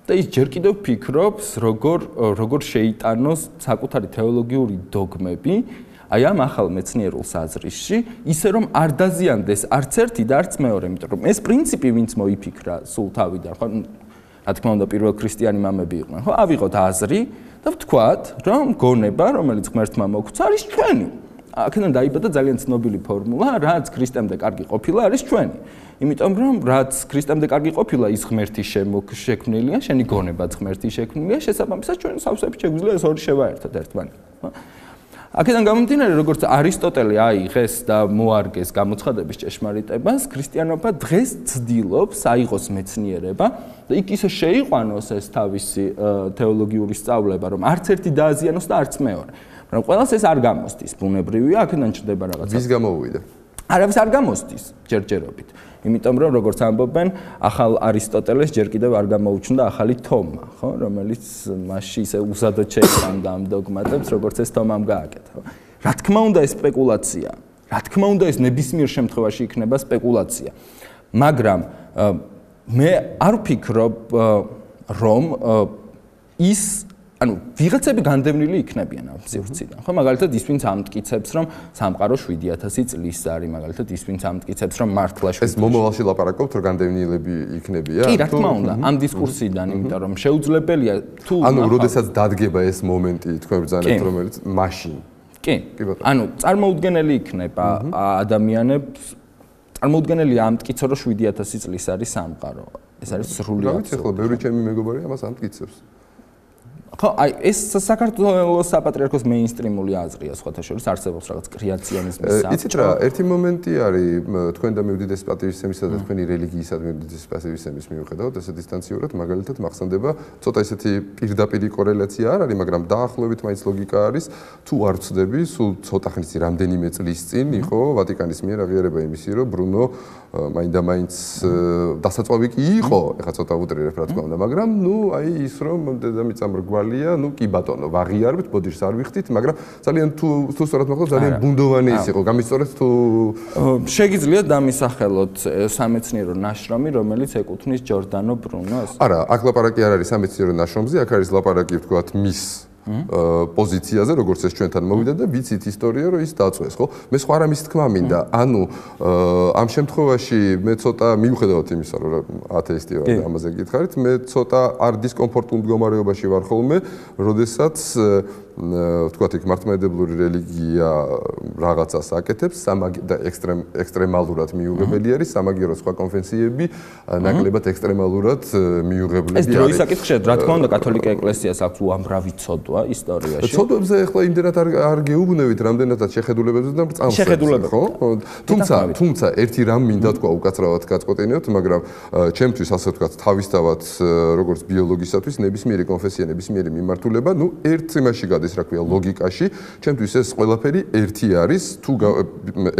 და ის ჯერ კიდევ ფიქრობს, როგორ როგორ შეიტანოს საკუთარი თეოლოგიური დოგმები აი ამ ახალ მეცნიერულ საზრისში, ისე რომ არ დაზიანდეს არც ერთი და არც მეორე, იმიტომ რომ ეს პრინციპი ვინც მოიფიქრა სულ თავიდან, ხო? რა თქმა უნდა, პირველ ქრისტიანი მამები იყვნენ, ხო? ავიღოთ აზრი და ვთქვათ, რომ გონება, რომელიც ღმერთმა მოგვცა, არის ჩვენი. აქედან დაიბადა ძალიან ცნობილი ფორმულა, რაც ქრისტემდე კარგი ყოფილა, არის ჩვენი. იმიტომ რომ რაც ქრისტემდე კარგი ყოფილა, ის ღმერთი შემოქმნილია, შენი გონებაც ღმერთი შექმნილია, შესაბამისად ჩვენ სავსეები შეგვიძლია ეს ორი შევაერთოთ ერთმანეთთან, ხო? აქედან გამომდინარე, როგორც არისტოტელე აიღეს და მოარგეს გამოცხადების ჭეშმარიტებას, ქრისტიანობა დღეს ცდილობს აიღოს მეცნიერება და იქ ისე შეიყვანოს ეს თავისი თეოლოგიური სწავლება, რომ არც ერთი დააზიანოს და არც მეორე. მაგრამ ყველას ეს არ გამოსდის, ბუნებრივია, აქედან ჩნდება რაღაცა. ვის გამოუვიდა? არავის არ გამოსდის ჯერჯერობით. იმიტომ რომ როგორც ამბობენ, ახალ არისტოტელეს ჯერ კიდევ არ გამოუჩნდა ახალი თომა, ხო, რომელიც მასში ისე უსადოდ შეიყვანდა ამ დოგმატებს, როგორც ეს თომამ გააკეთა. რა თქმა უნდა ეს სპეკულაცია. რა თქმა უნდა ეს ნებისმიერ შემთხვევაში იქნება სპეკულაცია. მაგრამ მე არ ვფიქრობ რომ ის ანუ ვიღაცები განდევნილი იქნებიან ამ სივრციდან. ხო, მაგალითად ის ვინც ამტკიცებს, რომ სამყარო 7000 წლის არის, მაგალითად ის ვინც ამტკიცებს, რომ მართლა ეს მომავალში ლაპარაკობთ, რომ განდევნილები იქნებიან. კი, რა თქმა უნდა, ამ დისკურსიდან, იმიტომ რომ შეუძლებელია თუ ანუ როდესაც დადგება ეს მომენტი, თქვენ ბრძანებთ, რომელიც მაშინ. კი. ანუ წარმოუდგენელი იქნება ადამიანებს წარმოუდგენელი ამტკიცო, რომ 7000 წლის არის სამყარო. ეს არის სრული აბსოლუტური. რა ვიცი, ხო, ბევრი ჩემი მეგობარი ამას ამტკიცებს. ხო, აი ეს საქართველოს საპატრიარქოს მეინსტრიმული აზრია, სხვათა შორის არსებობს რაღაც კრეაციონიზმის საბჭო. იცით რა, ერთი მომენტი არის თქვენ და მე უდიდეს პატრიოტიზმისა და თქვენი რელიგიისა და უდიდეს პატრიოტიზმის მიუხედავად, ესე დისტანციურად მაგალითად მახსენდება, ცოტა ისეთი პირდაპირი კორელაცია არ არის, მაგრამ დაახლოებით მაინც ლოგიკა არის, თუ არ ვწდები, სულ ცოტა ხნის რამდენიმე წლის წინ იყო ვატიკანის მიერ აღიარება იმისი, რომ ბრუნო მაინდა მაინც დასაწვავი კი იყო, ეხლა ცოტა უტრირებ რა თქმა უნდა, მაგრამ ნუ აი ის რომ დედამიწა მრგვალია, ნუ კი ბატონო, ვაღიარებთ, ბოდიშს არ ვიხდით, მაგრამ ძალიან თუ თუ სწორად მოხდა, ძალიან ბუნდოვანი ის იყო, გამისწორეთ თუ შეგიძლიათ დამისახელოთ სამეცნიერო ნაშრომი, რომელიც ეკუთვნის ჯორდანო ბრუნოს? არა, აქ ლაპარაკი არ არის სამეცნიერო ნაშრომზე, აქ არის ლაპარაკი ვთქვათ მის პოზიციაზე, როგორც ეს ჩვენთან მოვიდა და ვიცით ისტორია, რომ ის დაწვეს, ხო? მე სხვა რამის თქმა მინდა. ანუ ამ შემთხვევაში მე ცოტა მიუხედავად იმისა, რომ ათეისტი ვარ და ამაზე გითხარით, მე ცოტა არ დისკომფორტულ მდგომარეობაში ვარ ხოლმე, როდესაც ვთქვათ, იქ მართლმადიდებლური რელიგია რაღაცას აკეთებს, სამაგი და ექსტრემ ექსტრემალურად მიუღებელი არის, სამაგიერო სხვა კონფესიები ნაკლებად ექსტრემალურად მიუღებლები არის. ეს დროის საკითხია, რა თქმა უნდა, კათოლიკე ეკლესიას აქვს უამრავი ცოდვა ისტორიაში. ცოდვებზე ახლა იმდენად არ არ გეუბნებით, რამდენადაც შეხედულებებზე და წამსებს, ხო? თუმცა, თუმცა ერთი რამ მინდა თქვა უკაცრავად გაწყვეტინოთ, მაგრამ ჩემთვის ასე ვთქვათ, თავისთავად როგორც ბიოლოგისათვის ნებისმიერი კონფესია, ნებისმიერი მიმართულება, ნუ ერთ იმაში გადის ის რა ქვია ლოგიკაში ჩემთვის ეს ყველაფერი ერთი არის თუ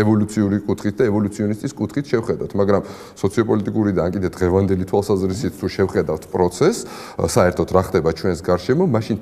ევოლუციური კუთხით და ევოლუციონისტის კუთხით შევხედოთ მაგრამ სოციოპოლიტიკური და ან კიდე დღევანდელი თვალსაზრისით თუ შევხედავთ პროცესს საერთოდ რა ხდება ჩვენს გარშემო მაშინ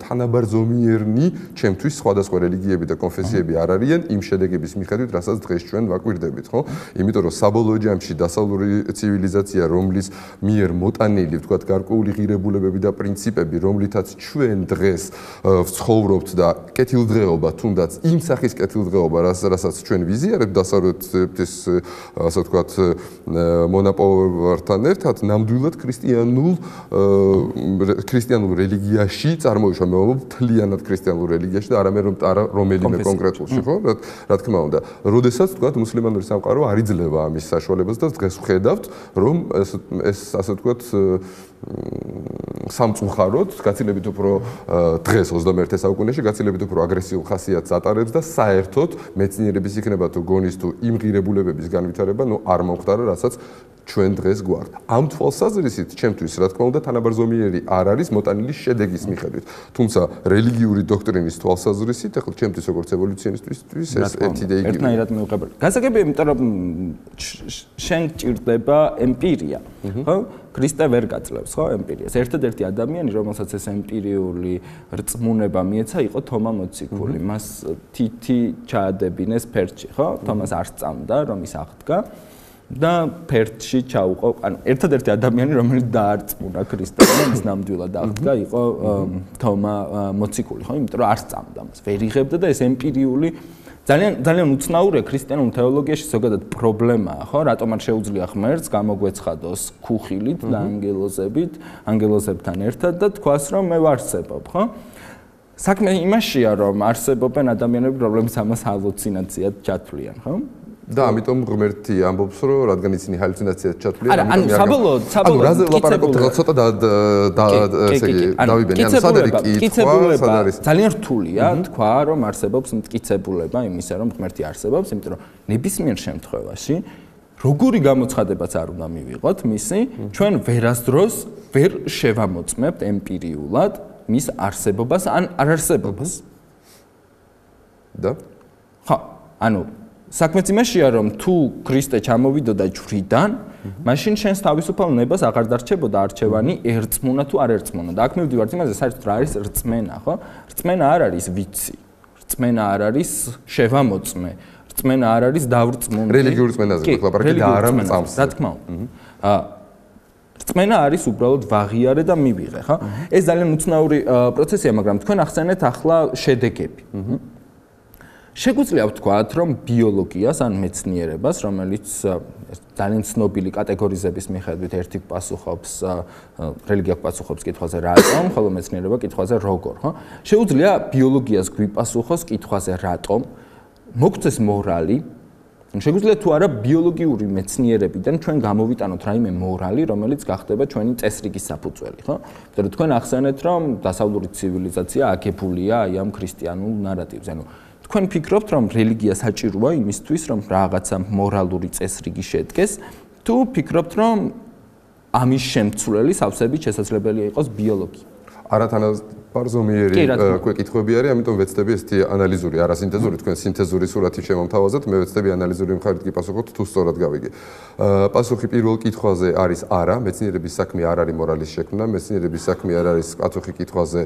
თანაბარზომიერნი ჩემთვის სხვადასხვა რელიგიები და კონფესიები არ არიან იმ შედეგების მიხედვით რასაც დღეს ჩვენ ვაკვირდებით ხო? იმიტომ რომ საბოლოო ჯამში დასავლური ცივილიზაცია რომლის მიერ მოტანილი ვთქვათ გარკვეული ღირებულებები და პრინციპები რომლითაც ჩვენ დღეს ვცხოვრობთ და კეთილდღეობა თუნდაც იმ სახის კეთილდღეობა რასაც ჩვენ ვიზიარებთ დასავლეთის ასე ვთქვათ მონაპოვართან ერთად ნამდვილად ქრისტიანულ ქრისტიანულ რელიგიაში წარმოიშვა მე ვამბობ თლიანად ქრისტიანულ რელიგიაში და არამედ რომ რომელიმე კონკრეტულში ხო? რა თქმა უნდა. როდესაც ვთქვათ მუსლიმანური სამყარო არ იძლევა ამის საშუალებას და დღეს ვხედავთ რომ ეს ეს ასე ვთქვათ სამწუხაროდ გაცილებით უფრო დღეს 21 საუკუნეში გაცილებით უფრო აგრესიულ ხასიათს ატარებს და საერთოდ მეცნიერების იქნება თუ გონის თუ იმ ღირებულებების განვითარება ნუ არ მომხდარა რასაც ჩვენ დღეს გვაქვს. ამ თვალსაზრისით, ჩემთვის, რა თქმა უნდა, თანაბარზომიერი არ არის მოტანილი შედეგის მიხედვით. თუმცა რელიგიური დოქტრინის თვალსაზრისით, ახლა ჩემთვის როგორც ევოლუციონისტისთვის ეს ერთი და იგივე. ერთნაირად მიუღებელი. გასაგებია, იმიტომ რომ შენ ჭირდება ემპირია, ხო? ქრისტე ვერ გაძლევს, ხო, ემპირიას. ერთადერთი ადამიანი, რომელსაც ეს ემპირიული რწმუნება მიეცა, იყო თომა მოციქული. მას თითი ჩაადებინეს ფერჩი, ხო? თომას არ სწამდა, რომ ის აღდგა. და ფერტში ჩაუყო, ანუ ერთადერთი ადამიანი, რომელიც დაარწმუნა ქრისტიანს, ის ნამდვილად აღდგა, იყო თომა მოციქული, ხო? იმიტომ რომ არ სწამდა მას, ვერ იღებდა და ეს ემპირიული ძალიან ძალიან უცნაურია ქრისტიანულ თეოლოგიაში ზოგადად პრობლემაა, ხო? რატომ არ შეუძლია ღმერთს გამოგვეცხადოს ქუხილით და ანგელოზებით, ანგელოზებთან ერთად და თქვას რომ მე ვარსებობ, ხო? საქმე იმაშია რომ არსებობენ ადამიანები, რომლებიც ამას ჰალუცინაციად ჩათვლიან, ხო? და ამიტომ ღმერთი ამბობს რომ რადგან ისინი ჰალუცინაციად ჩათვლიან ამიტომ ანუ საბოლოოდ საბოლოოდ ანუ რაზე ლაპარაკობთ რა ცოტა და და ესე იგი დავიბენი. ანუ სად არის კითხვა სად არის ძალიან რთულია თქვა რომ არსებობს მტკიცებულება იმისა რომ ღმერთი არსებობს იმიტომ რომ ნებისმიერ შემთხვევაში როგორი გამოცხადებაც არ უნდა მივიღოთ მისი ჩვენ ვერასდროს ვერ შევამოწმებთ ემპირიულად მის არსებობას ან არარსებობას და? ხა ანუ საქმეც იმაშია რომ თუ ქრისტე ჩამოვიდოდა ჯვრიდან მაშინ შენს თავისუფალ ნებას აღარ დარჩებოდა არჩევანი ერწმუნა თუ არ ერწმუნა და აქ მივდივართ იმაზე საერთოდ რა არის რწმენა ხო? რწმენა არ არის ვიცი. რწმენა არ არის შევამოწმე. რწმენა არ არის დავრწმუნდი. რელიგიური რწმენაზე ვიყავ და არა მწამს რა თქმა უნდა. რწმენა არის უბრალოდ ვაღიარე და მივიღე ხო? ეს ძალიან უცნაური პროცესია მაგრამ თქვენ ახსენეთ ახლა შედეგები. აჰა შეგვიძლია ვთქვათ, რომ ბიოლოგიას ან მეცნიერებას, რომელიც ძალიან ცნობილი კატეგორიზების მიხედვით ერთი პასუხობს რელიგია პასუხობს კითხვაზე რატომ, ხოლო მეცნიერება კითხვაზე როგორ, ხო? შეუძლია ბიოლოგიას გვიპასუხოს კითხვაზე რატომ, მოგწეს მორალი, შეგვიძლია თუ არა ბიოლოგიური მეცნიერებიდან ჩვენ გამოვიტანოთ რაიმე მორალი, რომელიც გახდება ჩვენი წესრიგის საფუძველი, ხო? იმიტომ რომ თქვენ ახსენეთ, რომ დასავლური ცივილიზაცია აგებულია აი ამ ქრისტიანულ ნარატივზე, ანუ თქვენ ფიქრობთ რომ რელიგია საჭიროა იმისთვის რომ რაღაცა მორალური წესრიგი შედგეს თუ ფიქრობთ რომ ამის შემცვლელი სავსებით შესაძლებელია იყოს ბიოლოგია არათანაც პარზომიერი კვეკითხები არის, ამიტომ ვეცდები ესეთი ანალიზური, არა სინთეზური, თქვენ სინთეზური სურათი შემომთავაზოთ, მე ვეცდები ანალიზური მხარით კი პასუხობთ, თუ სწორად გავიგე. აა პასუხი პირველ კითხვაზე არის არა, მეცნიერების საქმე არ არის მორალის შექმნა, მეცნიერების საქმე არ არის პასუხი კითხვაზე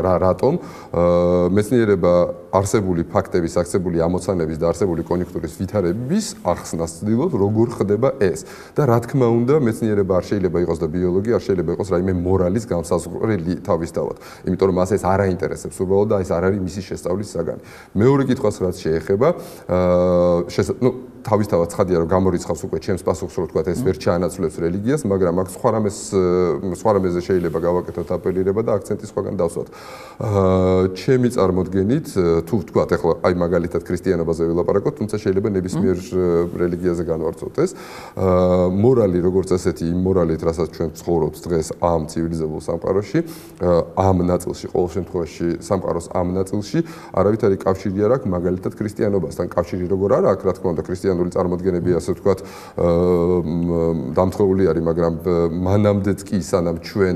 რა რატომ? აა მეცნიერება არსებული ფაქტების, აქცებული ამოცანების და არსებული კონjunქტურის ვითარების ახსნას ცდილობს, როგორ ხდება ეს. და რა თქმა უნდა, მეცნიერება არ შეიძლება იყოს და ბიოლოგია არ შეიძლება იყოს რაიმე მორალი მორალის განსაზღვრელი თავისთავად. იმიტომ რომ მას ეს არ აინტერესებს უბრალოდ და ეს არ არის მისი შესწავლის საგანი. მეორე კითხვას რაც შეეხება, აა ნუ თავისთავად ცხადია რომ გამორიცხავს უკვე ჩემს პასუხს რომ თქვა ეს ვერ ჩაანაცვლებს რელიგიას, მაგრამ აქ სხვა რამეს სხვა რამეზე შეიძლება გავაკეთოთ აპელირება და აქცენტი სხვაგან დავსვათ. აა ჩემი წარმოდგენით თუ თქვა ახლა აი მაგალითად ქრისტიანობაზე ვილაპარაკოთ, თუმცა შეიძლება ნებისმიერ რელიგიაზე განვარცხოთ ეს. აა მორალი როგორც ასეთი იმ მორალით, რასაც ჩვენ ცხოვრობთ დღეს ამ ცივილიზებულ სამყაროში, ამ ნაწილში ყოველ შემთხვევაში სამყაროს ამ ნაწილში არავითარი კავშირი არ აქვს მაგალითად ქრისტიანობასთან. კავშირი როგორ არა აქვს, რა თქმა უნდა, ქრისტიან ქრისტიანული წარმოდგენები ასე ვთქვათ დამთხოვული არის, მაგრამ მანამდეც კი სანამ ჩვენ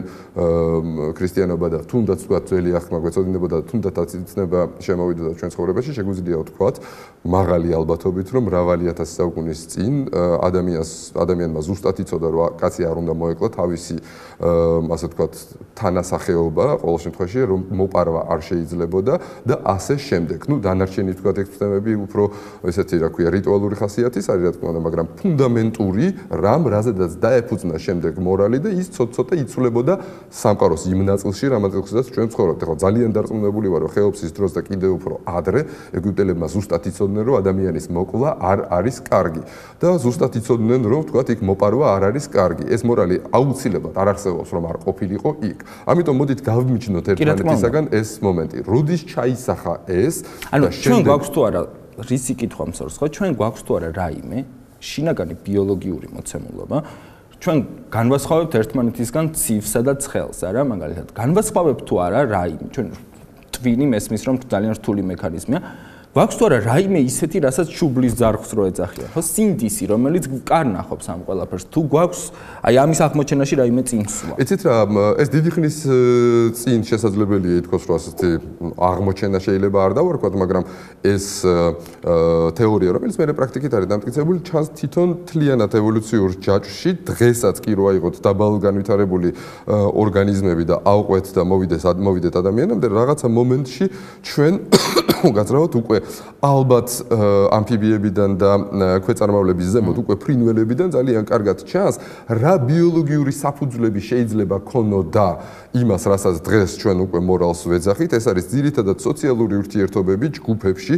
ქრისტიანობა და თუნდაც ვთქვათ ძველი ახმა გვეწოდინებოდა თუნდაც იცნება შემოვიდოდა ჩვენ ცხოვრებაში, შეგვიძლია ვთქვათ მაღალი ალბათობით, რომ მრავალი ათასი საუკუნის წინ ადამიანს ადამიანმა ზუსტად იცოდა, რომ კაცი არ უნდა მოეკლა თავისი ასე ვთქვათ თანასახეობა ყოველ შემთხვევაში, რომ მოპარვა არ შეიძლებოდა და ასე შემდეგ. ნუ დანარჩენი ვთქვათ ექსპერიმენტები უფრო ესეთი რა ქვია რიტუალური ხა ხასიათის არის რა თქმა უნდა, მაგრამ ფუნდამენტური რამ რაზედაც დაეფუძნა შემდეგ მორალი და ის ცოტ-ცოტა იცვლებოდა სამყაროს იმ ნაწილში, რამაც ჩვენ ცხოვრობთ. ეხლა ძალიან დარწმუნებული ვარ, რომ ხეოფსის დროს და კიდევ უფრო ადრე ეგვიპტელებმა ზუსტად იცოდნენ, რომ ადამიანის მოკლა არ არის კარგი და ზუსტად იცოდნენ, რომ თქვათ იქ მოპარვა არ არის კარგი. ეს მორალი აუცილებლად არ არსებობს, რომ არ ყოფილიყო იქ. ამიტომ მოდით გავიმჩნოთ ერთმანეთისაგან ეს მომენტი. რუდის ჩაისახა ეს? ანუ ჩვენ გვაქვს თუ არა რისი კითხვა მსურს ხო? ჩვენ გვაქვს თუ არა რაიმე შინაგანი ბიოლოგიური მოცემულობა? ჩვენ განვასხვავებთ ერთმანეთისგან ცივსა და ცხელს არა მაგალითად? განვასხვავებთ თუ არა რაიმე? ჩვენ ტვინი მესმის რომ ძალიან რთული მექანიზმია ვაქვს თუ არა რაიმე ისეთი, რასაც შუბლის ძარღვს რო ეძახიან, ხო? სინდისი, რომელიც კარნახობს ამ ყველაფერს. თუ გვაქვს აი ამის აღმოჩენაში რაიმე წინსვლა. იცით რა, ეს დიდი ხნის წინ შესაძლებელია ითქვას, რომ ასეთი აღმოჩენა შეიძლება არ დავარქვათ, მაგრამ ეს თეორია, რომელიც მე პრაქტიკით არის დამტკიცებული, ჩანს თვითონ თლიანად ევოლუციურ ჯაჭვში, დღესაც კი რო აიღოთ დაბალ განვითარებული ორგანიზმები და ავყვეთ და მოვიდეს მოვიდეთ ადამიანამდე, რაღაცა მომენტში ჩვენ გაცრავოთ უკვე ალბათ ამფიბიებიდან და ქვეწარმავლების ზემოთ უკვე ფრინველებიდან ძალიან კარგად ჩანს რა ბიოლოგიური საფუძვლები შეიძლება ქონოდა იმას რასაც დღეს ჩვენ უკვე მორალს ვეძახით ეს არის ძირითადად სოციალური ურთიერთობები ჯგუფებში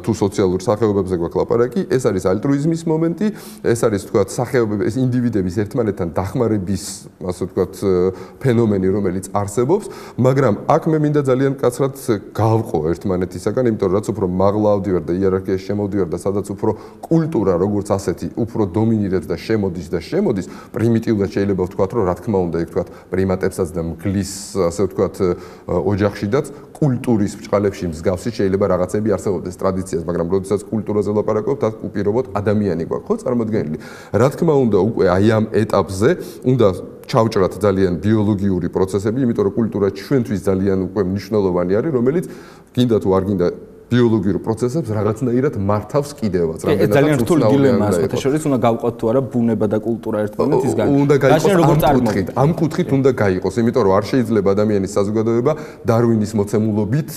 თუ სოციალურ სახეობებზე გვაქვს ლაპარაკი ეს არის ალტრუიზმის მომენტი ეს არის თქვა სახეობები ეს ინდივიდების ერთმანეთთან დახმარების ასე თქვა ფენომენი რომელიც არსებობს მაგრამ აქ მე მინდა ძალიან კაცრად გავყო ერთმანეთისაგან იმიტომ რომ რაც უფრო მაღლა ავდივარ და იერარქიაში შემოვდივარ და სადაც უფრო კულტურა როგორც ასეთი უფრო დომინირებს და შემოდის და შემოდის პრიმიტიულად შეიძლება ვთქვათ რომ რა თქმა უნდა იქ ვთქვათ პრიმატებსაც და მგლის ასე ვთქვათ ოჯახშიდაც კულტურის ბჭყალებში მსგავსი შეიძლება რაღაცები არსებობდეს ტრადიციას მაგრამ როდესაც კულტურაზე ლაპარაკობთ აქ უპირობოდ ადამიანი გვაქვს ხო წარმოქმნილი რა თქმა უნდა უკვე აი ამ ეტაპზე უნდა ჩავჭრათ ძალიან ბიოლოგიური პროცესები, იმიტომ რომ კულტურა ჩვენთვის ძალიან უკვე მნიშვნელოვანი არის, რომელიც გინდა თუ არ გინდა ბიოლოგიურ პროცესებს რაღაცნაირად მართავს კიდევაც რამდენადაც ძალიან რთული დილემაა ასეთ შორის უნდა გავყოთ თუ არა ბუნება და კულტურა ერთმანეთისგან უნდა გაიყოს ამ კუთხით ამ კუთხით უნდა გაიყოს იმიტომ რომ არ შეიძლება ადამიანის საზოგადოება დარვინის მოცემულობით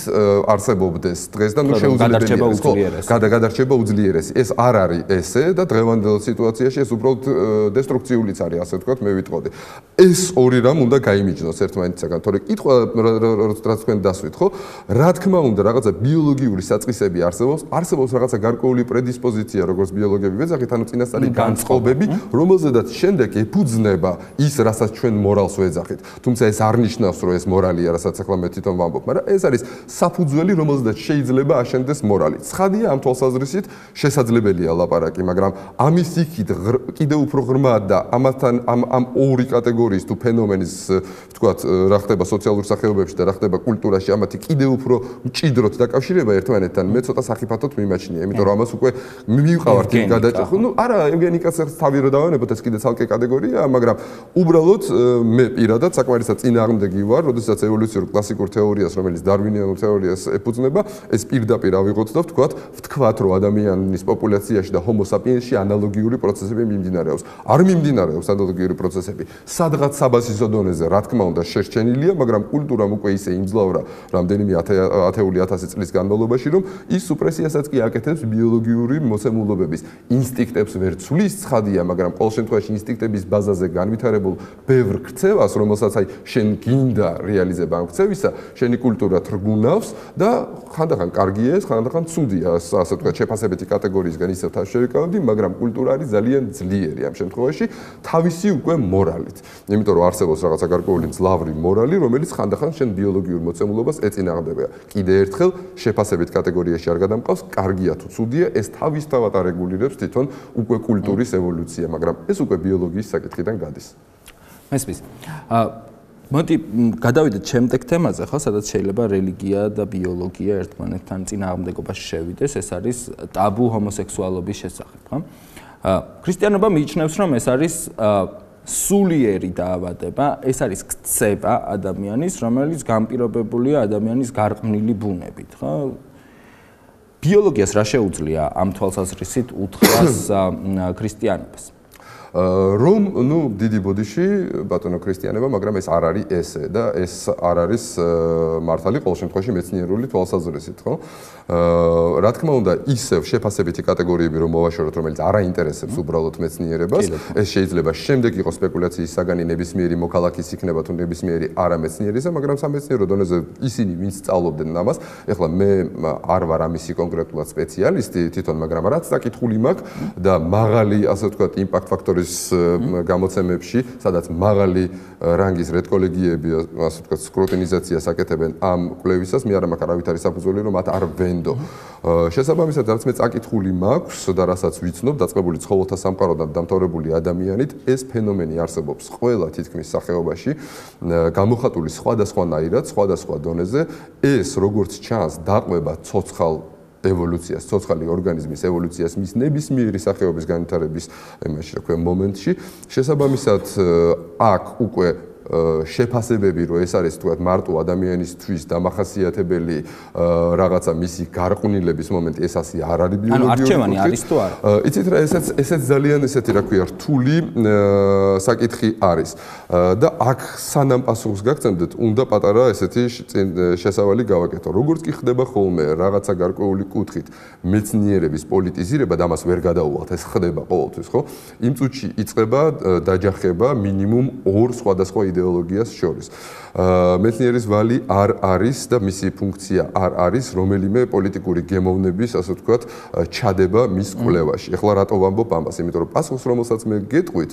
არსებობდეს დღეს და ნუ შეუძლებელია ხო გადაგადარჩება უძლიერესი. ეს არ არის ესე და დღევანდელ სიტუაციაში ეს უბრალოდ დესტრუქციულიც არის ასე ვთქვათ მე ვიტყოდი. ეს ორი რამ უნდა გაიმიჯნოს ერთმანეთისგან თორე კითხვა რაც თქვენ დასვით ხო? რა თქმა უნდა რაღაცა ბიოლოგიური ბიოლოგიური საწყისები არსებობს, არსებობს რაღაცა გარკვეული პრედისპოზიცია, როგორც ბიოლოგები ვეძახით, ანუ წინასწარი განწყობები, რომელზედაც შემდეგ ეფუძნება ის, რასაც ჩვენ მორალს ვეძახით. თუმცა ეს არ ნიშნავს, რომ ეს მორალია, რასაც ახლა მე თვითონ ვამბობ, მაგრამ ეს არის საფუძველი, რომელზედაც შეიძლება აშენდეს მორალი. ცხადია ამ თვალსაზრისით შესაძლებელია ლაპარაკი, მაგრამ ამის იქით კიდე უფრო ღრმა და ამასთან ამ ამ ორი კატეგორიის თუ ფენომენის, ვთქვათ, რა ხდება სოციალურ სახეობებში და რა ხდება კულტურაში, ამათი კიდე უფრო მჭიდროდ დაკავშირება ერთ ერთმანეთთან მე ცოტა საფრიფათოდ მიმაჩნია, იმიტომ რომ ამას უკვე მივიყავართ იმ გადაჭრა. ნუ არა, ევგენიკას თავი რო დავანებოთ ეს კიდე ცალკე კატეგორიაა, მაგრამ უბრალოდ მე პირადად საკმარისად წინააღმდეგი ვარ, როდესაც ევოლუციურ კლასიკურ თეორიას, რომელიც დარვინიანულ თეორიას ეფუძნება, ეს პირდაპირ ავიღოთ და ვთქვათ, ვთქვათ, რომ ადამიანის პოპულაციაში და ჰომო საპიენსში ანალოგიური პროცესები მიმდინარეობს. არ მიმდინარეობს ანალოგიური პროცესები. სადღაც საბაზისო დონეზე, რა თქმა უნდა, შერჩენილია, მაგრამ კულტურამ უკვე ისე იმძლავრა რამდენიმე ათეული ათასი წლის განმავლობაში შემთხვევაში რომ ის სუპრესიასაც კი აკეთებს ბიოლოგიური მოსემულობების ინსტინქტებს ვერ ცulis ცხადია მაგრამ ყოველ შემთხვევაში ინსტინქტების ბაზაზე განვითარებულ ბევრ ქცევას რომელსაც აი შენ გინდა რეალიზება ამ ქცევისა შენი კულტურა თრგუნავს და ხანდახან კარგია ეს ხანდახან ცუდია ასე ვთქვათ შეფასებითი კატეგორიისგან ისევ თავს შევიკავებდი მაგრამ კულტურა არის ძალიან ძლიერი ამ შემთხვევაში თავისი უკვე მორალით. იმიტომ რომ არსებობს რაღაცა გარკვეული ძლავრი მორალი რომელიც ხანდახან შენ ბიოლოგიურ მოცემულობას ეწინააღმდება კიდე ერთხელ შეფასებით ერთ კატეგორიაში არ გადამყავს, კარგია თუ ცუდია, ეს თავისთავად არეგულირებს თვითონ უკვე კულტურის ევოლუცია, მაგრამ ეს უკვე ბიოლოგიის საკითხიდან გადის. მესმის. აა მოდი გადავიდეთ შემდეგ თემაზე, ხო, სადაც შეიძლება რელიგია და ბიოლოგია ერთმანეთთან წინააღმდეგობაში შევიდეს, ეს არის ტაბუ ჰომოსექსუალობის შესახებ, ხო? აა ქრისტიანობა მიიჩნევს, რომ ეს არის სულიერი დაავადება, ეს არის ქცევა ადამიანის, რომელიც განპირობებულია ადამიანის გარყვნილი ბუნებით, ხო? ბიოლოგიას რა შეუძლია ამ თვალსაზრისით უთხრას ქრისტიანობას? რომ ნუ დიდი ბოდიში ბატონო ქრისტიანება, მაგრამ ეს არ არის ესე და ეს არ არის მართალი ყოველ შემთხვევაში მეცნიერული თვალსაზრისით, ხო? აა რა თქმა უნდა, ისევ შეფასებითი კატეგორიები რომ მოვაშოროთ, რომელიც არ აინტერესებს უბრალოდ მეცნიერებას, ეს შეიძლება შემდეგ იყოს სპეკულაციის საგანი ნებისმიერი მოქალაქის იქნება თუ ნებისმიერი არამეცნიერისა, მაგრამ სამეცნიერო დონეზე ისინი ვინც სწავლობდნენ ამას, ეხლა მე არ ვარ ამისი კონკრეტულად სპეციალისტი თვითონ, მაგრამ რაც საკითხული მაქვს და მაღალი, ასე ვთქვათ, იმპაქტ ფაქტორი სექტორის გამოცემებში, სადაც მაღალი რანგის რედკოლეგიები, ასე ვთქვათ, სკრუტინიზაციას აკეთებენ ამ კვლევისას, მე არ მაქვს არავითარი საფუძველი, რომ მათ არ ვენდო. შესაბამისად, რაც მე წაკითხული მაქვს და რასაც ვიცნობ, დაწყებული ცხოველთა სამყაროდან დამთავრებული ადამიანით, ეს ფენომენი არსებობს ყველა თითქმის სახეობაში, გამოხატული სხვადასხვანაირად, სხვადასხვა დონეზე. ეს როგორც ჩანს, დაყვება ცოცხალ ევოლუციას, ცოცხალი ორგანიზმის ევოლუციას მის ნებისმიერი სახეობის განვითარების იმაში რა ქვია მომენტში შესაბამისად აქ უკვე შეფასებები, რომ ეს არის თქვათ მარტო ადამიანისთვის დამახასიათებელი რაღაცა მისი გარყვნილების მომენტი, ეს ასე არ არის ბიოლოგიური. ანუ არჩევანი არის თუ არა? იცით რა, ესეც ესეც ძალიან ესეთი რა ქვია, რთული საკითხი არის. და აქ სანამ პასუხს გაგცემდეთ, უნდა პატარა ესეთი შესავალი გავაკეთო. როგორც კი ხდება ხოლმე რაღაცა გარკვეული კუთხით მეცნიერების პოლიტიზირება და ამას ვერ გადაუვალთ, ეს ხდება ყოველთვის, ხო? იმ წუთში იწყება დაჯახება მინიმუმ ორ სხვადასხვა იდეოლოგიას შორის. მეცნიერის ვალი არ არის და მისი ფუნქცია არ არის რომელიმე პოლიტიკური გემოვნების, ასე ვთქვათ, ჩადება მის კვლევაში. ეხლა რატო ვამბობ ამას? იმიტომ რომ პასუხს რომელსაც მე გეტყვით,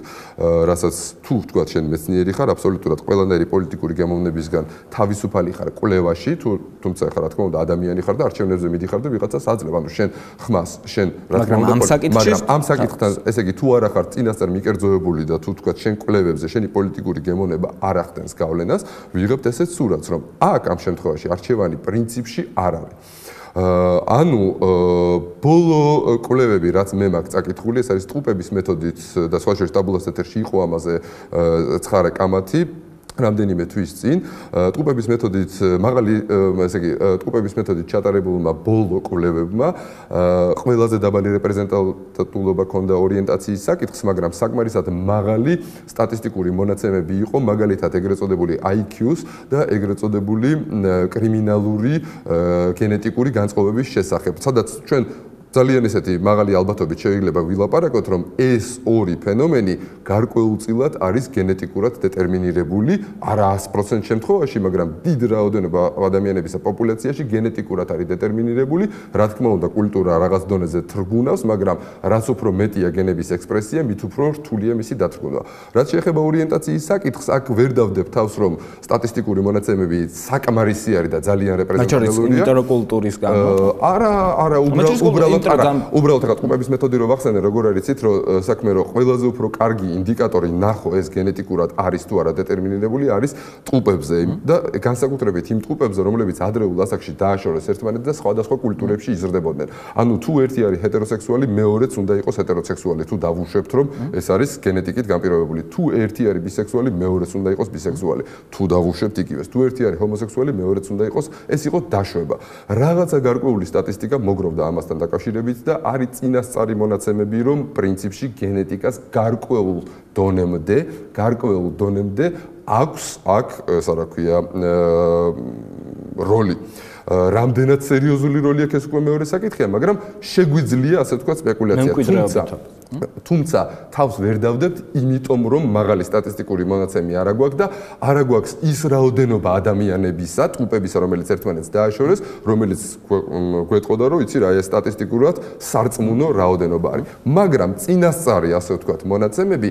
რასაც თუ ვთქვათ შენ მეცნიერი ხარ, აბსოლუტურად ყველანაირი პოლიტიკური გემოვნებისგან თავისუფალი ხარ კვლევაში, თუ თუმცა ეხლა რა თქმა უნდა ადამიანი ხარ და არჩევნებზე მიდიხარ და ვიღაცას აძლევ, ანუ შენ ხმას, შენ რა თქმა უნდა, მაგრამ ამ საკითხთან, ესე იგი თუ არა ხარ წინასწარ მიკერძოებული და თუ ვთქვათ შენ კვლევებზე შენი პოლიტიკური გემოვნება არ ახდენს გავლენას, ვიღებთ ესეთ სურათს, რომ აქ ამ შემთხვევაში არჩევანი პრინციპში არ არის. ანუ ბოლო კვლევები რაც მე მაქვს წაკითხული ეს არის ტყუპების მეთოდით და სხვა შორის ტაბულას ეთერში იყო ამაზე ცხარე კამათი რამდენიმე თვის წინ ტყუპების მეთოდით მაღალი ესე იგი ტყუპების მეთოდით ჩატარებულმა ბოლო კვლევებმა ყველაზე დაბალი რეპრეზენტატულობა ჰქონდა ორიენტაციის საკითხს, მაგრამ საკმარისად მაღალი სტატისტიკური მონაცემები იყო მაგალითად ეგრეთ წოდებული IQ-ს და ეგრეთ წოდებული კრიმინალური გენეტიკური განწყობების შესახებ. სადაც ჩვენ ძალიან ესეთი მაღალი ალბათობით შეიძლება ვილაპარაკოთ, რომ ეს ორი ფენომენი გარკვეულწილად არის გენეტიკურად დეტერმინირებული, არა 100% შემთხვევაში, მაგრამ დიდ რაოდენობა ადამიანების პოპულაციაში გენეტიკურად არის დეტერმინირებული. რა თქმა უნდა, კულტურა რაღაც დონეზე თრგუნავს, მაგრამ რაც უფრო მეტია გენების ექსპრესია, მით უფრო რთულია მისი დათრგუნა. რაც შეეხება ორიენტაციის საკითხს, აქ ვერ დავდებ თავს, რომ სტატისტიკური მონაცემები საკმარისი არის და ძალიან რეპრეზენტატიულია. იმიტომ რომ კულტურის გამო არა, არა, უბრალოდ არა, უბრალოდ რა ტყუპების მეთოდი რო ვახსენე, როგორ არიცით, რომ საქმე რო ყველაზე უფრო კარგი ინდიკატორი ნახო ეს გენეტიკურად არის თუ არა დეტერმინირებული არის ტყუპებზე და განსაკუთრებით იმ ტყუპებზე, რომლებიც ადრეულ ასაკში დააშორეს ერთმანეთს და სხვადასხვა კულტურებში იზრდებოდნენ. ანუ თუ ერთი არის ჰეტეროსექსუალი, მეორეც უნდა იყოს ჰეტეროსექსუალი, თუ დავუშვებთ, რომ ეს არის გენეტიკით განპირობებული. თუ ერთი არის ბისექსუალი, მეორეც უნდა იყოს ბისექსუალი. თუ დავუშვებთ იგივეს, თუ ერთი არის ჰომოსექსუალი, მეორეც უნდა იყოს, ეს იყო დაშვება. რაღაცა გარკვეული სტატისტიკა მოგროვდა ამასთან დაკავშირებით დაკავშირებით და არის წინასწარი მონაცემები, რომ პრინციპში გენეტიკას გარკვეულ დონემდე, გარკვეულ დონემდე აქვს აქ, ესა რა ქვია, როლი. რამდენად სერიოზული როლი აქვს ეს უკვე მეორე საკითხია, მაგრამ შეგვიძლია ასე ვთქვათ სპეკულაცია, თუმცა თუმცა თავს ვერ დავდებთ, იმიტომ რომ მაღალი სტატისტიკური მონაცემი არ აგვაქვს და არ აგვაქვს ის რაოდენობა ადამიანებისა, ტყუპებისა, რომელიც ერთმანეთს დააშორეს, რომელიც გვეთყოდა, რომ იცი რა, ეს სტატისტიკურად სარწმუნო რაოდენობა არის. მაგრამ წინასწარი, ასე ვთქვათ, მონაცემები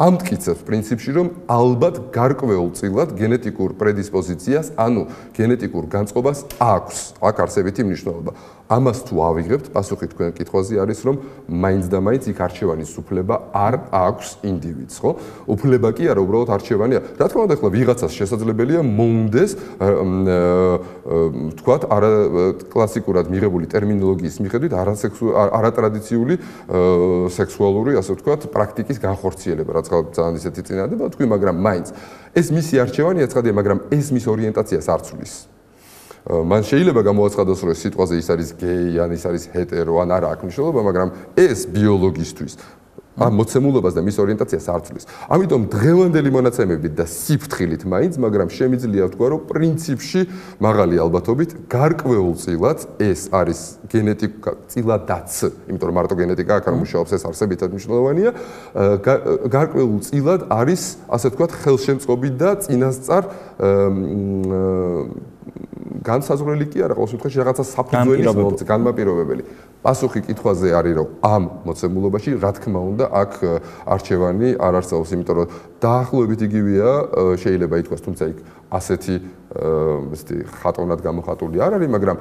ამტკიცებს პრინციპში, რომ ალბათ გარკვეულწილად გენეტიკურ პრედისპოზიციას, ანუ გენეტიკურ განწყობას აქვს. აქ არსებითი მნიშვნელობა. ამას თუ ავიღებთ, პასუხი თქვენ კითხვაზე არის, რომ მაინც და მაინც იქ არჩევანის უფლება არ აქვს ინდივიდს, ხო? უფლება კი არა, უბრალოდ არჩევანია. რა თქმა უნდა, ახლა ვიღაცას შესაძლებელია მომდეს თქვათ, არა კლასიკურად მიღებული ტერმინოლოგიის მიხედვით არატრადიციული სექსუალური, ასე ვთქვათ, პრაქტიკის განხორციელება, რაც ძალიან ისეთი წინადადება თქვი, მაგრამ მაინც ეს მისი არჩევანია, ცხადია, მაგრამ ეს მის ორიენტაციას არ ცვლის. მან შეიძლება გამოაცხადოს რომ სიტყვაზე ის არის გეი ან ის არის ჰეტერო ან არა აქვს მნიშვნელობა მაგრამ ეს ბიოლოგისტვის ამ მოცემულობას და მის ორიენტაციას არ ცვლის. ამიტომ დღევანდელი მონაცემები და სიფრთხილით მაინც, მაგრამ შემიძლია ვთქვა, რომ პრინციპში მაღალი ალბათობით გარკვეულწილად ეს არის გენეტიკა წილადაც, იმიტომ რომ მარტო გენეტიკა აქ არ მუშაობს, ეს არსებითად მნიშვნელოვანია. გარკვეულწილად არის, ასე ვთქვათ, ხელშემწყობი და წინასწარ განსაზღვრელი კი არა, ყოველ შემთხვევაში რაღაცა საფუძველი მომწ განმაპირობებელი. პასუხი კითხვაზე არის, რომ ამ მოცემულობაში, რა თქმა უნდა, აქ არჩევანი არ არსებობს, იმიტომ რომ დაახლოებით იგივეა, შეიძლება ითქვას, თუმცა იქ ასეთი ესეთი ხატოვნად გამოხატული არ არის, მაგრამ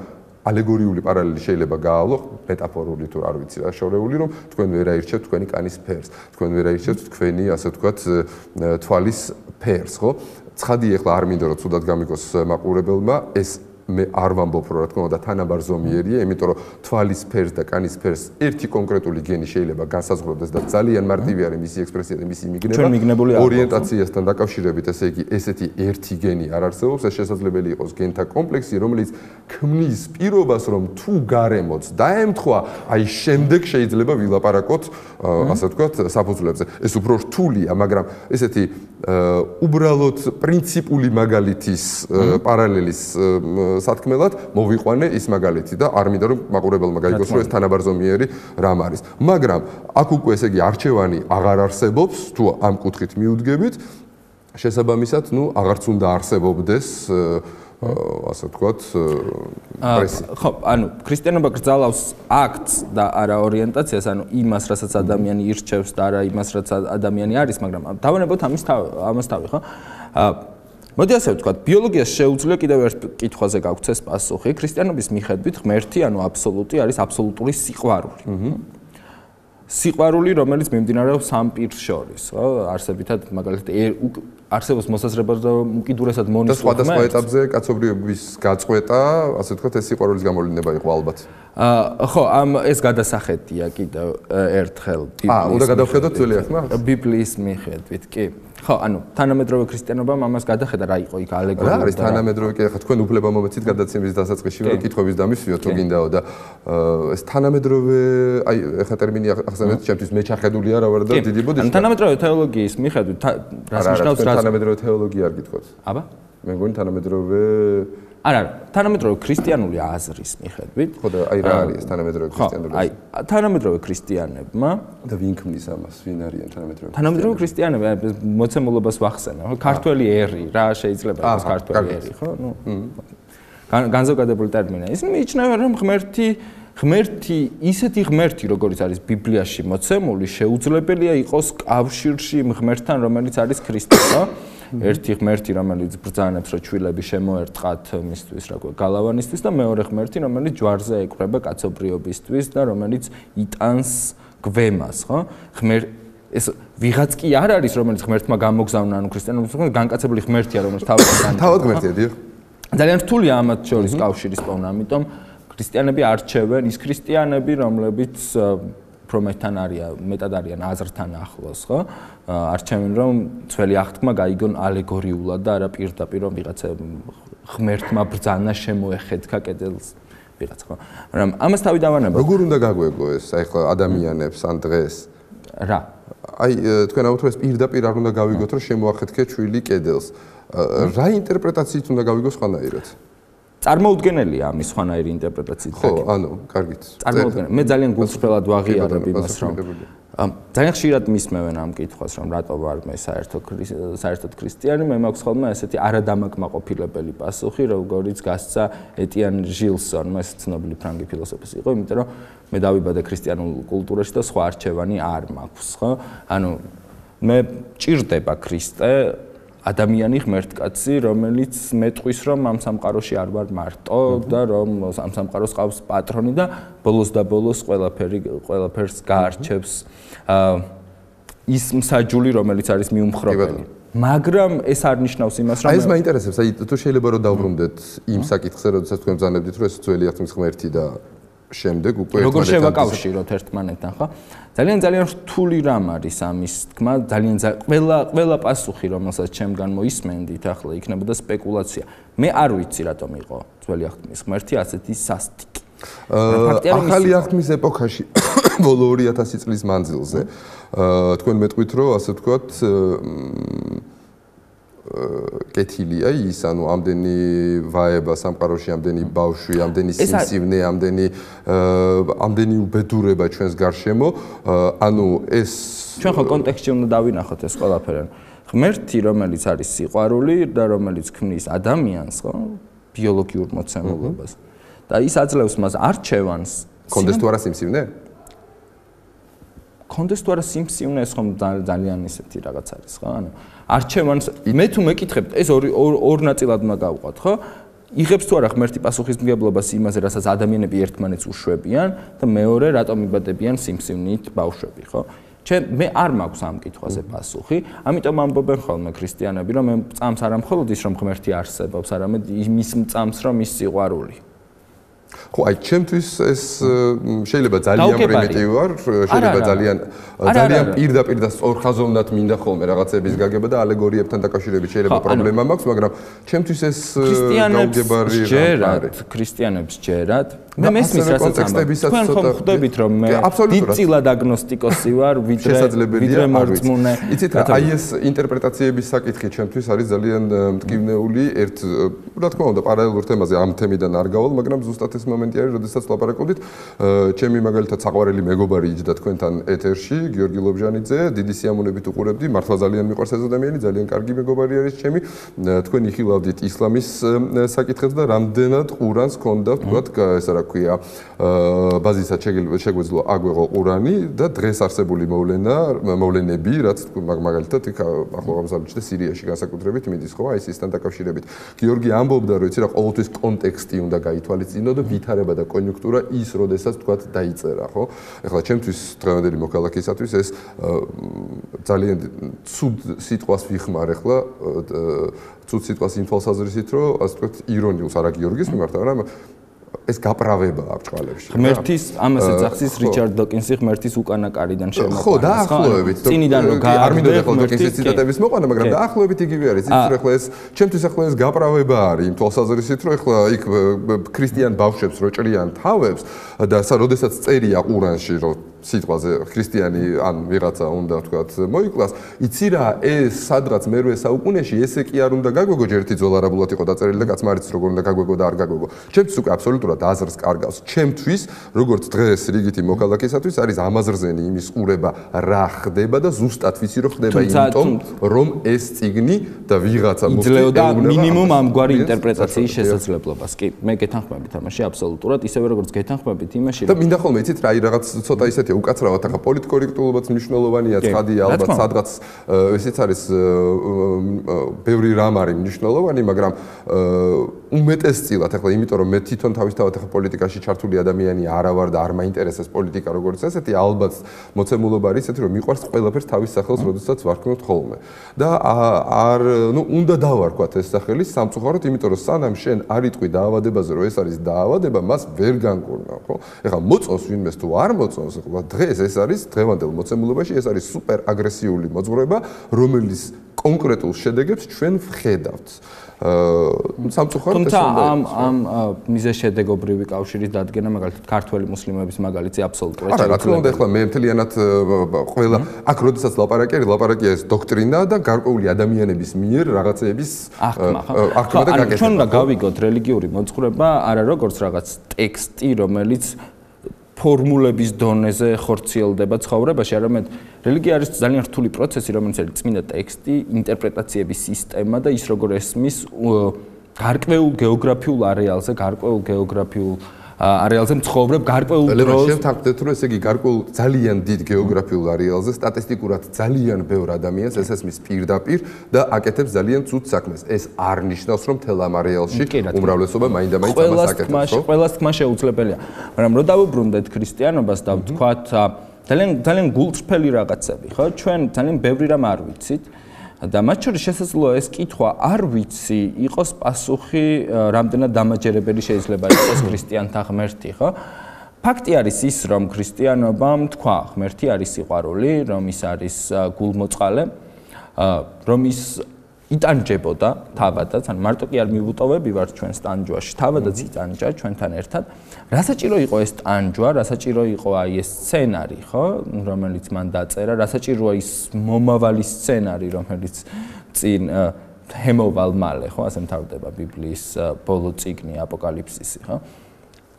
ალეგორიული პარალელი შეიძლება გაავლო მეტაფორული თუ არ ვიცი რა შორეული რომ თქვენ ვერ აირჩევთ თქვენი კანის ფერს თქვენ ვერ აირჩევთ თქვენი ასე ვთქვათ თვალის ფერს ხო ცხადია ახლა არ მინდა რომ თუდად გამიგოს მაყურებელმა. ეს მე არ ვამბობ რომ რა თქმა უნდა თანაბარ ზომიერია, იმიტომ რომ თვალის ფერს და კანის ფერს ერთი კონკრეტული გენი შეიძლება განსაზღვროს და ძალიან მარტივი არის მისი ექსპრესია და მისი მიგნება. ორიენტაციასთან დაკავშირებით, ესე იგი, ესეთი ერთი გენი არ არსებობს, ეს შესაძლებელი იყოს გენთა კომპლექსი, რომელიც ქმნის პირობას, რომ თუ გარემოც დაემთხვა, აი შემდეგ შეიძლება ვილაპარაკოთ, ასე ვთქვათ, საფუძვლებზე. ეს უფრო რთულია, მაგრამ ესეთი უბრალოდ პრინციპული მაგალითის პარალელის სათქმელად მოვიყვანე ის მაგალითი და არ მინდა რომ მაყურებელმა გაიგოს რომ ეს თანაბარზომიერი რამ არის. მაგრამ აქ უკვე ესე იგი არჩევანი აღარ არსებობს თუ ამ კუთხით მიუდგებით შესაბამისად, ну, აღარც უნდა არსებობდეს ასე ვთქვათ, პრესი. ხო, ანუ ქრისტიანობა გრძალავს აქტს და არა ორიენტაციას, ანუ იმას, რასაც ადამიანი ირჩევს და არა იმას, რაც ადამიანი არის, მაგრამ დავანებოთ ამის ამას თავი, ხო? აა მოდი ასე ვთქვათ, ბიოლოგიას შეუძლია კიდევ ერთ კითხვაზე გაგვცეს პასუხი. ქრისტიანობის მიხედვით ღმერთი, ანუ აბსოლუტი არის აბსოლუტური სიყვარული. სიყვარული, რომელიც მიმდინარეობს სამ პირს შორის, ხო? არსებითად, მაგალითად, არსებობს მოსაზრება, რომ უკიდურესად მონის და სხვადასხვა ეტაპზე კაცობრიობის გაწყვეტა, ასე ვთქვათ, ეს სიყვარულის გამოლინება იყო ალბათ. აა ხო, ამ ეს გადასახედია კიდევ ერთხელ ბიბლიის. აა, უნდა გადავხედოთ ძველი ახმა? ბიბლიის მიხედვით, კი. ხო, ანუ თანამედროვე ქრისტიანობამ ამას გადახედა რა იყო იქ ალეგორია. რა არის თანამედროვე კი ახლა თქვენ უფლება მომეცით გადაცემის დასაწყისში რომ კითხვების დამისვიოთ თუ გინდაო და ეს თანამედროვე აი ახლა ტერმინი ახსენეთ ჩემთვის მე ჩახედული არა ვარ და დიდი ბოდიში. თანამედროვე თეოლოგიის მიხედვით რას ნიშნავს რა თანამედროვე თეოლოგია არ გითხოთ. აბა? მე მგონი თანამედროვე არა, თანამედროვე ქრისტიანული აზრის მიხედვით. ხო და აი რა არის თანამედროვე ქრისტიანული? აი, თანამედროვე ქრისტიანებმა და ვინ ქმნის ამას? ვინ არიან თანამედროვე? თანამედროვე ქრისტიანები, მოცემულობას ვახსენე, ხო? ქართველი ერი, რა შეიძლება იყოს ქართველი ერი, ხო? ნუ განზოგადებული ტერმინია. ის მიიჩნევა, რომ ღმერთი ღმერთი, ისეთი ღმერთი, როგორიც არის ბიბლიაში მოცემული, შეუძლებელია იყოს კავშირში იმ ღმერთთან, რომელიც არის ქრისტე, ხო? ერთი ღმერთი რომელიც ბრძანებს რომ ჩვილები შემოერტყათ მისთვის რა ქვია გალავანისთვის და მეორე ღმერთი რომელიც ჯვარზე ეკრება კაცობრიობისთვის და რომელიც იტანს გვემას ხო? ღმერ ეს ვიღაც კი არ არის რომელიც ღმერთმა გამოგზავნა ანუ ქრისტიანობის განკაცებული ღმერთია რომელიც თავად განკაცებული თავად ღმერთია დიახ. ძალიან რთულია ამათ შორის კავშირის პოვნა ამიტომ ქრისტიანები არჩევენ ის ქრისტიანები რომლებიც პრომეთთან არიან, მეტად არიან აზრთან ახლოს, ხო? არჩევენ რომ ძველი აღთქმა გაიგონ ალეგორიულად და არა პირდაპირ რომ ვიღაცა ღმერთმა ბრძანა შემოეხეთქა კედელს ვიღაც ხო? მაგრამ ამას თავი დავანებო. როგორ უნდა გაგვეგო ეს აი ხო ადამიანებს ან დღეს? რა? აი თქვენ აუთხრეს პირდაპირ არ უნდა გავიგოთ რომ შემოახეთქე ჩვილი კედელს. რა ინტერპრეტაციით უნდა გავიგოს ხანაირად? წარმოუდგენელია ამის სხვანაირი ინტერპრეტაციით. ხო, ანუ, კარგით. წარმოუდგენელი. მე ძალიან გულწრფელად ვაღიარებ იმას, რომ ძალიან ხშირად მისმევენ ამ კითხვას, რომ რატო ვარ მე საერთოდ საერთოდ ქრისტიანი, მე მაქვს ხოლმე ესეთი არადამაკმაყოფილებელი პასუხი, როგორიც გასცა ეტიან ჟილსონმა, ეს ცნობილი ფრანგი ფილოსოფოსი იყო, იმიტომ რომ მე დავიბადე ქრისტიანულ კულტურაში და სხვა არჩევანი არ მაქვს, ხო? ანუ მე ჭირდება ქრისტე ადამიანი ღმერთკაცი, რომელიც მეტყვის რომ ამ სამყაროში არ ვარ მარტო და რომ ამ სამყაროს ყავს პატრონი და ბოლოს და ბოლოს ყველაფერი ყველაფერს გაარჩევს ის მსაჯული, რომელიც არის მიუმხრობელი. მაგრამ ეს არ ნიშნავს იმას, რომ აი ეს მაინტერესებს, აი თუ შეიძლება რომ დავბრუნდეთ იმ საკითხზე, როდესაც თქვენ ბრძანებდით, რომ ეს ძველი აღთქმის ღმერთი და შემდეგ უკვე როგორ შევაკავშიროთ ერთმანეთთან, ხო? ძალიან ძალიან რთული რამ არის ამის თქმა, ძალიან ყველა ყველა პასუხი, რომელსაც ჩემგან მოისმენდით, ახლა იქნებოდა სპეკულაცია. მე არ ვიცი რატომ იყო ძველი აღთქმის ღმერთი ასეთი სასტიკი. ახალი აღთქმის ეპოქაში ბოლო 2000 წლის მანძილზე თქვენ მეტყვით რომ ასე ვთქვათ კეთილია ის, ანუ ამდენი ვაება სამყაროში, ამდენი ბავშვი, ამდენი სიმსივნე, ამდენი ამდენი უბედურება ჩვენს გარშემო, ანუ ეს ჩვენ ხო კონტექსტში უნდა დავინახოთ ეს ყველაფერი. ღმერთი, რომელიც არის სიყვარული და რომელიც ქმნის ადამიანს, ხო? ბიოლოგიურ მოცემულობას. და ის აძლევს მას არჩევანს. კონდეს თუ არა სიმსივნე? კონდეს თუ არა სიმსივნე, ეს ხომ ძალიან ისეთი რაღაც არის, ხო? ანუ არჩევანს მე თუ მეკითხებ ეს ორი ორ ნაწილად უნდა გავყვათ ხო? იღებს თუ არა ღმერთი პასუხისმგებლობას იმაზე რასაც ადამიანები ერთმანეთს უშვებიან და მეორე რატომ იბადებიან სიმსივნით ბავშვები ხო? ჩემ მე არ მაქვს ამ კითხვაზე პასუხი, ამიტომ ამბობენ ხოლმე ქრისტიანები, რომ მე წამს არ ამხოლოდ ის რომ ღმერთი არსებობს, არამედ მის წამს რომ ის სიყვარული. ხო, აი, ჩემთვის ეს შეიძლება ძალიან პრიმიტივი ვარ, შეიძლება ძალიან ძალიან პირდაპირ და სწორხაზოვნად მინდა ხოლმე რაღაცების გაგება და ალეგორიებთან დაკავშირებით შეიძლება პრობლემა მაქვს, მაგრამ ჩემთვის ეს გაუგებარი რა არის. ქრისტიანებს ჯერათ. მე მესმის რასაც ამბობთ. თქვენ ხომ ხვდებით რომ მე დიდწილად აგნოსტიკოსი ვარ, ვიდრე ვიდრე მორწმუნე. იცით რა, აი ეს ინტერპრეტაციების საკითხი ჩემთვის არის ძალიან მტკივნეული ერთ რა თქმა უნდა პარალელურ თემაზე ამ თემიდან არ გავალ, მაგრამ ზუსტად ეს მომენტი არის, როდესაც ლაპარაკობდით, ჩემი მაგალითად საყვარელი მეგობარი იჯდა თქვენთან ეთერში, გიორგი ლობჟანიძე, დიდი სიამოვნებით უყურებდი, მართლა ძალიან მიყვარს ეს ადამიანი, ძალიან კარგი მეგობარი არის ჩემი. თქვენ იხილავდით ისლამის საკითხებს და რამდენად ყურანს ქონდა, თქვათ, ესა რა ქვია, ბაზისად შეგვეძლო აგვეღო ყურანი და დღეს არსებული მოვლენა, მოვლენები, რაც მაგალითად იქ ახლობამსალჩე სირიაში განსაკუთრებით მიდის ხო, აი ისთან დაკავშირებით. გიორგი ამბობდა, რომ იცი რა, ყოველთვის კონტექსტი უნდა გაითვალისწინო და ვითარება და კონიუნქტურა ის, როდესაც თქვათ დაიწერა, ხო? ეხლა ჩემთვის დღევანდელი მოქალაქისათვის ეს ძალიან ცუდ სიტყვას ვიხმარ ეხლა ცუდ სიტყვას იმ თვალსაზრისით, რომ ასე ვთქვათ, ირონიულს არა გიორგის მიმართ, მაგრამ ეს გაправება აქვს წყალებში. ღმერთის ამაზე ძახსის რიჩარდ დოკინსი ღმერთის უკანა კარიდან შემოყარა. ხო, დაახლოებით. წინიდან რომ არ მინდოდა ხოლმე დოკინსის ციტატების მოყვანა, მაგრამ დაახლოებით იგივე არის. ის რომ ახლა ეს ჩემთვის ახლა ეს გაправება არის იმ თვალსაზრისით, რომ ახლა იქ ქრისტიან ბავშვებს რო ჭრიან თავებს და როდესაც წერია ყურანში რომ სიტყვაზე ქრისტიანი ან ვიღაცა უნდა თქვათ მოიკლას, იცი რა, ეს სადღაც მერვე საუკუნეში ესე კი არ უნდა გაგვეგო ჯერთი ძოლ არაბულად იყო დაწერილი და კაცმარიც როგორ უნდა გაგვეგო და არ გაგვეგო. ჩემთვის უკვე აბსოლუტურად აზრს კარგავს ჩემთვის როგორც დღეს რიგითი მოქალაქისათვის არის ამაზრზენი იმის ყურება რა ხდება და ზუსტად ვიცი რომ ხდება იმიტომ რომ ეს ციგნი და ვიღაცა მოხდება მინიმუმ ამგვარი ინტერპრეტაციის შესაძლებლობას. კი მე გეთანხმებით ამაში აბსოლუტურად ისევე როგორც გეთანხმებით იმაში და მინდა ხოლმე იცით რა აი რაღაც ცოტა ისეთი უკაცრავად ახლა პოლიტკორექტულობაც მნიშვნელოვანია, ცხადია ალბათ სადღაც ესეც არის ბევრი რამ არის მნიშვნელოვანი, მაგრამ უმეტესწილად ახლა იმიტომ რომ მე თვითონ თავისთავად ახლა პოლიტიკაში ჩართული ადამიანი არა ვარ და არ მაინტერესებს პოლიტიკა როგორც ესეთი, ალბათ მოცემულობა არის ესეთი რომ მიყვარს ყველაფერს თავის სახელს, როდესაც ვარქმევთ ხოლმე. და არ ნუ უნდა დავარქვათ ეს სახელი სამწუხაროდ, იმიტომ რომ სანამ შენ არ იტყვი დაავადებაზე, რომ ეს არის დაავადება, მას ვერ განგურნა, ხო? ეხლა მოწონს ვინმეს თუ არ მოწონს, ხო? დღეს ეს არის დღევანდელ მოცემულობაში ეს არის სუპერ აგრესიული მოძღვრება, რომელიც კონკრეტულ შედეგებს ჩვენ ვხედავთ. აა სამწუხაროდ თუმცა ამ ამ მიზეშედეგობრივი კავშირის დადგენა მაგალითად ქართველი მუსლიმების მაგალითი აბსოლუტურად არა რა თქმა უნდა ახლა მე მთლიანად ყველა აქ როდესაც ლაპარაკი არის ლაპარაკია ეს დოქტრინა და გარკვეული ადამიანების მიერ რაღაცეების აღქმა და გაკეთება ჩვენ უნდა გავიგოთ რელიგიური მოძღვრება არა როგორც რაღაც ტექსტი რომელიც ფორმულების დონეზე ხორციელდება ცხოვრებაში, არამედ რელიგია არის ძალიან რთული პროცესი, რომელიც არის წმინდა ტექსტი, ინტერპრეტაციების სისტემა და ის როგორ ესმის გარკვეულ გეოგრაფიულ არეალზე, გარკვეულ გეოგრაფიულ არეალზე მცხოვრებ გარკვეულ დროს შევთანხმდეთ რომ ესე იგი გარკვეულ ძალიან დიდ გეოგრაფიულ არეალზე სტატისტიკურად ძალიან ბევრ ადამიანს ესესმის პირდაპირ და აკეთებს ძალიან ცუდ საქმეს. ეს არ ნიშნავს რომ თელ ამ არეალში უმრავლესობა მაინდა-მაინც ამას აკეთებს, ხო? ყველას თქმა შეუძლებელია. მაგრამ რო დავუბრუნდეთ ქრისტიანობას და ვთქვათ ძალიან ძალიან გულწრფელი რაღაცები, ხო? ჩვენ ძალიან ბევრი რამ არ ვიცით. და მათ შორის შესაძლოა ეს კითხვა არ ვიცი იყოს პასუხი რამდენად დამაჯერებელი შეიძლება იყოს ქრისტიანთა ღმერთი ხო? ფაქტი არის ის რომ ქრისტიანობამ თქვა ღმერთი არის სიყვარული რომ ის არის გულმოწყალე რომ ის იტანჯებოდა თავადაც, ან მარტო კი არ მივუტოვები ვარ ჩვენ სტანჯვაში, თავადაც იტანჯა ჩვენთან ერთად. რასაჭირო იყო ეს სტანჯვა, რასაჭირო იყო აი ეს სცენარი, ხო, რომელიც მან დაწერა, რასაჭიროა ის მომავალი სცენარი, რომელიც წინ ჰემოვალ მალე, ხო, ასე მთავრდება ბიბლიის ბოლო წიგნი აპოკალიფსისი, ხო?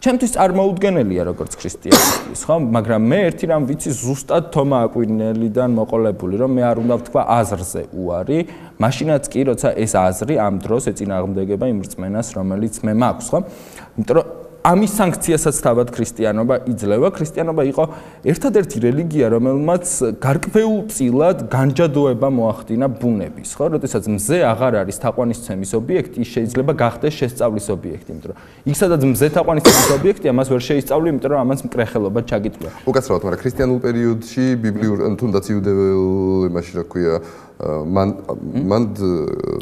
ჩემთვის წარმოუდგენელია როგორც ქრისტიანისთვის, ხო? მაგრამ მე ერთი რამ ვიცი ზუსტად თომა აკვინელიდან მოყოლებული, რომ მე არ უნდა ვთქვა აზრზე უარი, მაშინაც კი როცა ეს აზრი ამ დროს ეწინააღმდეგება იმ რწმენას, რომელიც მე მაქვს, ხო? იმიტომ რომ ამის სანქციასაც თავად ქრისტიანობა იძლევა. ქრისტიანობა იყო ერთადერთი რელიგია, რომელმაც გარკვეულწილად განჯადოება მოახდინა ბუნების, ხო? როდესაც მზე აღარ არის თაყვანისცემის ობიექტი, ის შეიძლება გახდეს შესწავლის ობიექტი, იმიტომ რომ იქ სადაც მზე თაყვანისცემის ობიექტი, ამას ვერ შეისწავლი, იმიტომ რომ ამას მკრეხელობა ჩაგიწვია. უკაცრავად, მაგრამ ქრისტიანულ პერიოდში ბიბლიურ თუნდაც იუდეულ იმაში რა ქვია მან მან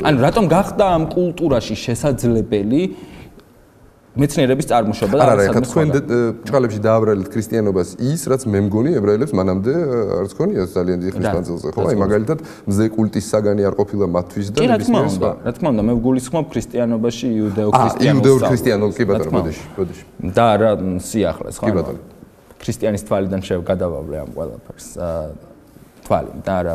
ანუ რატომ გახდა ამ კულტურაში შესაძლებელი მეცნიერების წარმოშობა და არა რა თქვენ ჭყალებში დააბრალეთ ქრისტიანობას ის რაც მე მგონი ებრაელებს მანამდე არც ქონია ძალიან დიდი ხნის განმავლობაში ხო? აი მაგალითად მზე კულტის საგანი არ ყოფილა მათთვის და ნებისმიერ სხვა რა თქმა უნდა მე ვგულისხმობ ქრისტიანობაში იუდეო ქრისტიანულ იუდეო ქრისტიანულ კი ბატონო ბოდიში ბოდიში. და რა სიახლეს ხო კი ბატონო. ქრისტიანის თვალიდან შევგადავავლე ამ ყველაფერს თვალი და რა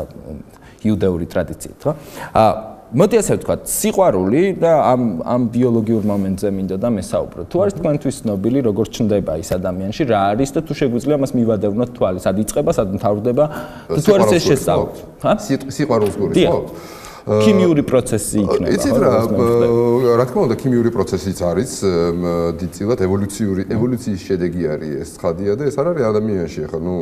იუდეური ტრადიციით ხო აა მოდი ასე ვთქვა, სიყვარული და ამ ამ ბიოლოგიურ მომენტზე მინდა და მესაუბრო. თუ არის თქვენთვის ცნობილი, როგორ ჩნდება ის ადამიანში, რა არის და თუ შეგვიძლია მას მივადევნოთ თვალის, სად იწყება, სად მთავრდება, თუ არის ეს შესწავლით. ხა? სიყვარულს გულისხმობ? ქიმიური პროცესი იქნება. იცით რა, რა თქმა უნდა, ქიმიური პროცესიც არის დიდწილად ევოლუციური ევოლუციის შედეგი არის ეს ხადია და ეს არ არის ადამიანში. ახლა ნუ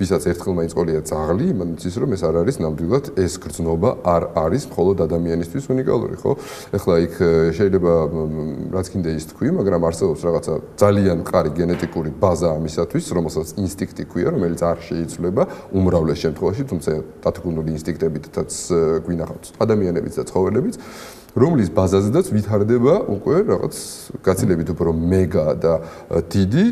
ვისაც ერთხელ მაინც ყოლია ძაღლი, იმან იცის რომ ეს არ არის ნამდვილად ეს გრძნობა არ არის მხოლოდ ადამიანისთვის უნიკალური, ხო? ახლა იქ შეიძლება რაც კიდე ის თქვი, მაგრამ არსებობს რაღაცა ძალიან მყარი გენეტიკური ბაზა ამისათვის, რომელსაც ინსტინქტი ქვია, რომელიც არ შეიცვლება უმრავლეს შემთხვევაში, თუმცა დათგუნული ინსტინქტებითაც გვინახავთ ადამიანებიც და ცხოველებიც, რომლის ბაზაზედაც ვითარდება უკვე რაღაც გაცილებით უფრო მეგა და დიდი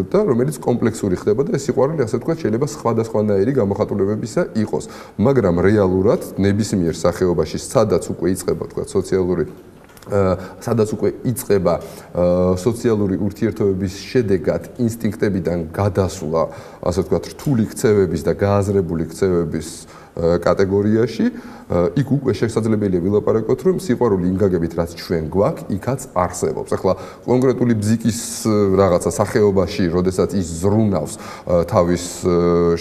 და რომელიც კომპლექსური ხდება და ეს სიყვარული ასე ვთქვათ შეიძლება სხვადასხვანაირი გამოხატულებებისა იყოს, მაგრამ რეალურად ნებისმიერ სახეობაში სადაც უკვე იწყება ვთქვათ სოციალური სადაც უკვე იწყება სოციალური ურთიერთობების შედეგად ინსტინქტებიდან გადასვლა, ასე ვთქვათ, რთული ქცევების და გააზრებული ქცევების კატეგორიაში იქ უკვე შესაძლებელია ვილაპარაკოთ, რომ სიყვარული ინგაგებით რაც ჩვენ გვაქვს, იქაც არსებობს. ახლა კონკრეტული ბზიკის რაღაცა სახეობაში, როდესაც ის ზრუნავს თავის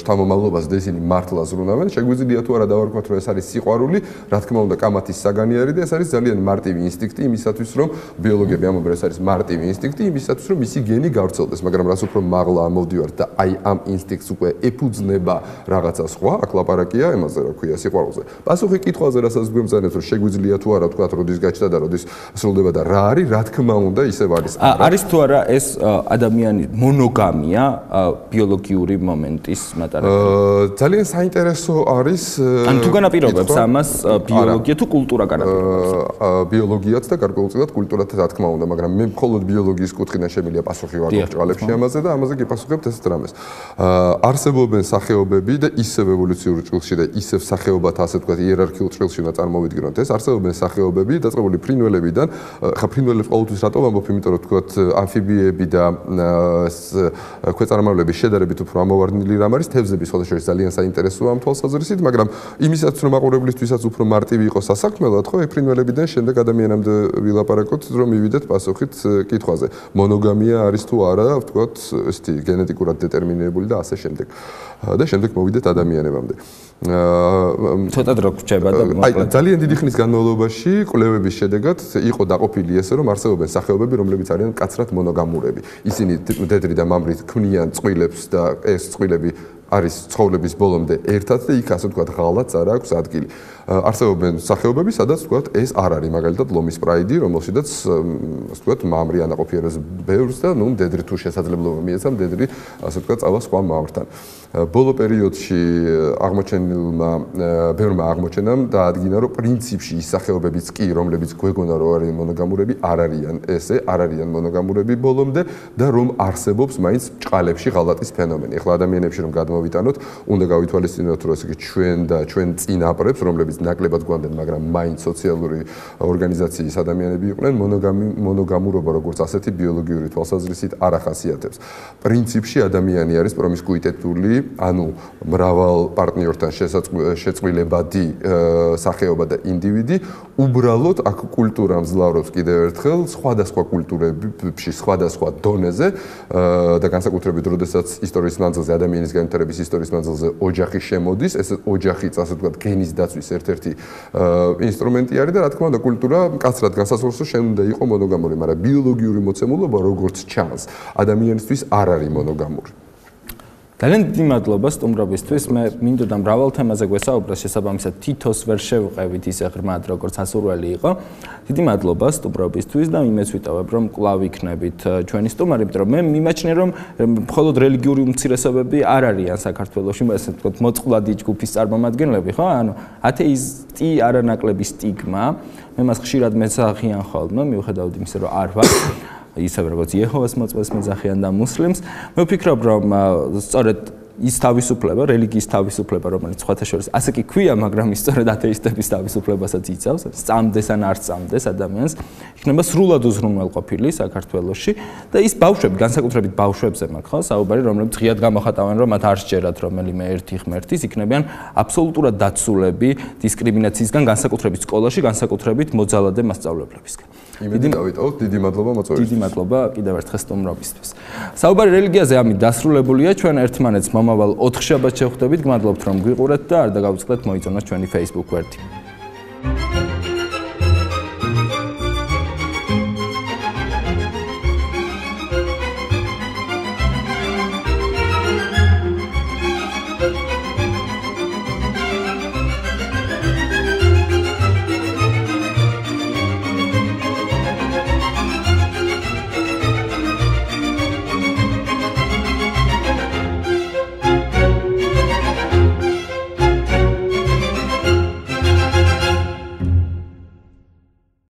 შთამომავლობას და ისინი მართლა ზრუნავენ, შეგვიძლია თუ არა დავარქვათ, რომ ეს არის სიყვარული, რა თქმა უნდა, კამათის საგანი არის და ეს არის ძალიან მარტივი ინსტინქტი იმისათვის, რომ ბიოლოგები ამობენ, ეს არის მარტივი ინსტინქტი იმისათვის, რომ მისი გენი გავრცელდეს, მაგრამ რაც უფრო მაღლა ამოვდივართ და აი ამ ინსტინქტს უკვე ეფუძნება რაღაცა სხვა, აქ ლაპარაკია იმაზე, რა ქვია, სიყვარულზე. პასუხი კითხვაზე რასაც გვემზანეთ რომ შეგვიძლია თუ არა თქვა როდის გაჩნდა და როდის სრულდება და რა არის რა თქმა უნდა ისევ არის. არის თუ არა ეს ადამიანი მონოგამია ბიოლოგიური მომენტის მატარებელი ძალიან საინტერესო არის ან თუ განაპირობებს ამას ბიოლოგია თუ კულტურა განაპირობებს? ბიოლოგიაც და გარკვეულწილად კულტურაც რა თქმა უნდა მაგრამ მე მხოლოდ ბიოლოგიის კუთხიდან შემიძლია პასუხი ვარდო ჭყალებში ამაზე და ამაზე გიპასუხებთ ესეთ რამეს. არსებობენ სახეობები და ისევ ევოლუციური ჭრილში და ისევ სახეობათა ასე ვთქვათ იერარ იერარქიულ ჭრილში უნდა წარმოვიდგინოთ ეს. არსებობენ სახეობები დაწყებული ფრინველებიდან. ხა ფრინველებს ყოველთვის რატო ვამბობ იმიტომ რომ თქვათ ამფიბიები და ქვეწარმავლები შედარებით უფრო ამოვარდნილი რამ არის? თევზები შესაძლოა ძალიან საინტერესოა ამ თვალსაზრისით მაგრამ იმისაც რომ აყურებლისთვისაც უფრო მარტივი იყოს სასაქმელოდ ხო ეს ფრინველებიდან შემდეგ ადამიანამდე ვილაპარაკოთ რომ მივიდეთ პასუხით კითხვაზე. მონოგამია არის თუ არა ვთქვათ ესეთი გენეტიკურად დეტერმინირებული და ასე შემდეგ. და შემდეგ მოვიდეთ ადამიანებამდე ცოტა დრო გრჩება და აი ძალიან დიდი ხნის განმავლობაში კვლევების შედეგად იყო დაყოფილი ესე რომ არსებობენ სახეობები რომლებიც არიან კაცრად მონოგამურები ისინი დედრი და მამრი ქმნიან წყვილებს და ეს წყვილები არის ცხოვრების ბოლომდე ერთად და იქ ასე ვთქვათ ღალაც არ აქვს ადგილი. არსებობენ სახეობები, სადაც ვთქვათ ეს არ არის, მაგალითად ლომის პრაიდი, რომელშიც ასე ვთქვათ მამრი ანაყოფიერებს ბევრს და ნუ დედრი თუ შესაძლებლობა მიეცა დედრი ასე ვთქვათ წავა სხვა მამრთან. ბოლო პერიოდში აღმოჩენილმა ბევრმა აღმოჩენამ დაადგინა, რომ პრინციპში ის სახეობებიც კი, რომლებიც გვეგონა რომ არიან მონოგამურები, არ არიან ესე, არ არიან მონოგამურები ბოლომდე და რომ არსებობს მაინც ჭყალებში ღალატის ფენომენი. ეხლა ადამიანებში რომ გადმოვიტანოთ, უნდა გავითვალისწინოთ, რომ ესე იგი ჩვენ და ჩვენ წინაპრებს, რომლებიც ნაკლებად გვამდენ, მაგრამ მაინც სოციალური ორგანიზაციის ადამიანები იყვნენ, მონოგამი მონოგამურობა როგორც ასეთი ბიოლოგიური თვალსაზრისით არ ახასიათებს. პრინციპში ადამიანი არის პრომისკუიტეტული ანუ მრავალ პარტნიორთან შეწყვილებადი სახეობა და ინდივიდი უბრალოდ აქ კულტურა მძლავრობს კიდევ ერთხელ სხვადასხვა კულტურებში სხვადასხვა დონეზე და განსაკუთრებით როდესაც ისტორიის მანძილზე ადამიანის განვითარების ისტორიის მანძილზე ოჯახი შემოდის ეს ოჯახიც ასე ვთქვათ გენის დაცვის ერთ-ერთი ინსტრუმენტი არის და რა თქმა უნდა კულტურა კაცრად განსასურსო შემდა იყო მონოგამური მაგრამ ბიოლოგიური მოცემულობა როგორც ჩანს ადამიანისთვის არ არის მონოგამური ძალიან დიდი მადლობა სტუმრობისთვის. მე მინდოდა მრავალ თემაზე გვესაუბრა, შესაბამისად თითოს ვერ შევყევით ისე ღრმად, როგორც ასურველი იყო. დიდი მადლობა სტუმრობისთვის და იმეც ვიტოვებ, რომ კლავ იქნებით ჩვენი სტუმარი, იმიტომ რომ მე მიმაჩნია, რომ მხოლოდ რელიგიური უმცირესობები არ არიან საქართველოში, ასე ვთქვათ, მოწყვლადი ჯგუფის წარმომადგენლები, ხო? ანუ ათეისტი არანაკლები სტიგმა. მე მას ხშირად მეცახიან ხოლმე, მიუხედავად იმისა, რომ არ ვარ ისევე როგორც იეჰოვას მოწმეს მეძახიან და მუსლიმს. მე ვფიქრობ, რომ სწორედ ის თავისუფლება, რელიგიის თავისუფლება, რომელიც სხვათა შორის ასე კი ქვია, მაგრამ ის სწორედ ათეისტების თავისუფლებასაც იცავს, სწამდეს ან არ სწამდეს ადამიანს, იქნება სრულად უზრუნველყოფილი საქართველოში და ის ბავშვები, განსაკუთრებით ბავშვებზე მაქვს, ხო, საუბარი, რომლებიც ღიად გამოხატავენ, რომ მათ არ შეერათ რომელიმე ერთი ღმერთის, იქნებიან აბსოლუტურად დაცულები დისკრიმინაციისგან, განსაკუთრებით სკოლაში, განსაკუთრებით მოძალადე მასწავლებლებისგან. იმედი დავიტოვოთ, დიდი მადლობა მოწვევისთვის. დიდი მადლობა კიდევ ერთხელ სტუმრობისთვის. საუბარი რელიგიაზე ამით დასრულებულია, ჩვენ ერთმანეთს მომავალ 4 შაბათს შეხვდებით. გმადლობთ რომ გიყურეთ და არ დაგავიწყდეთ მოიწონოს ჩვენი Facebook გვერდი.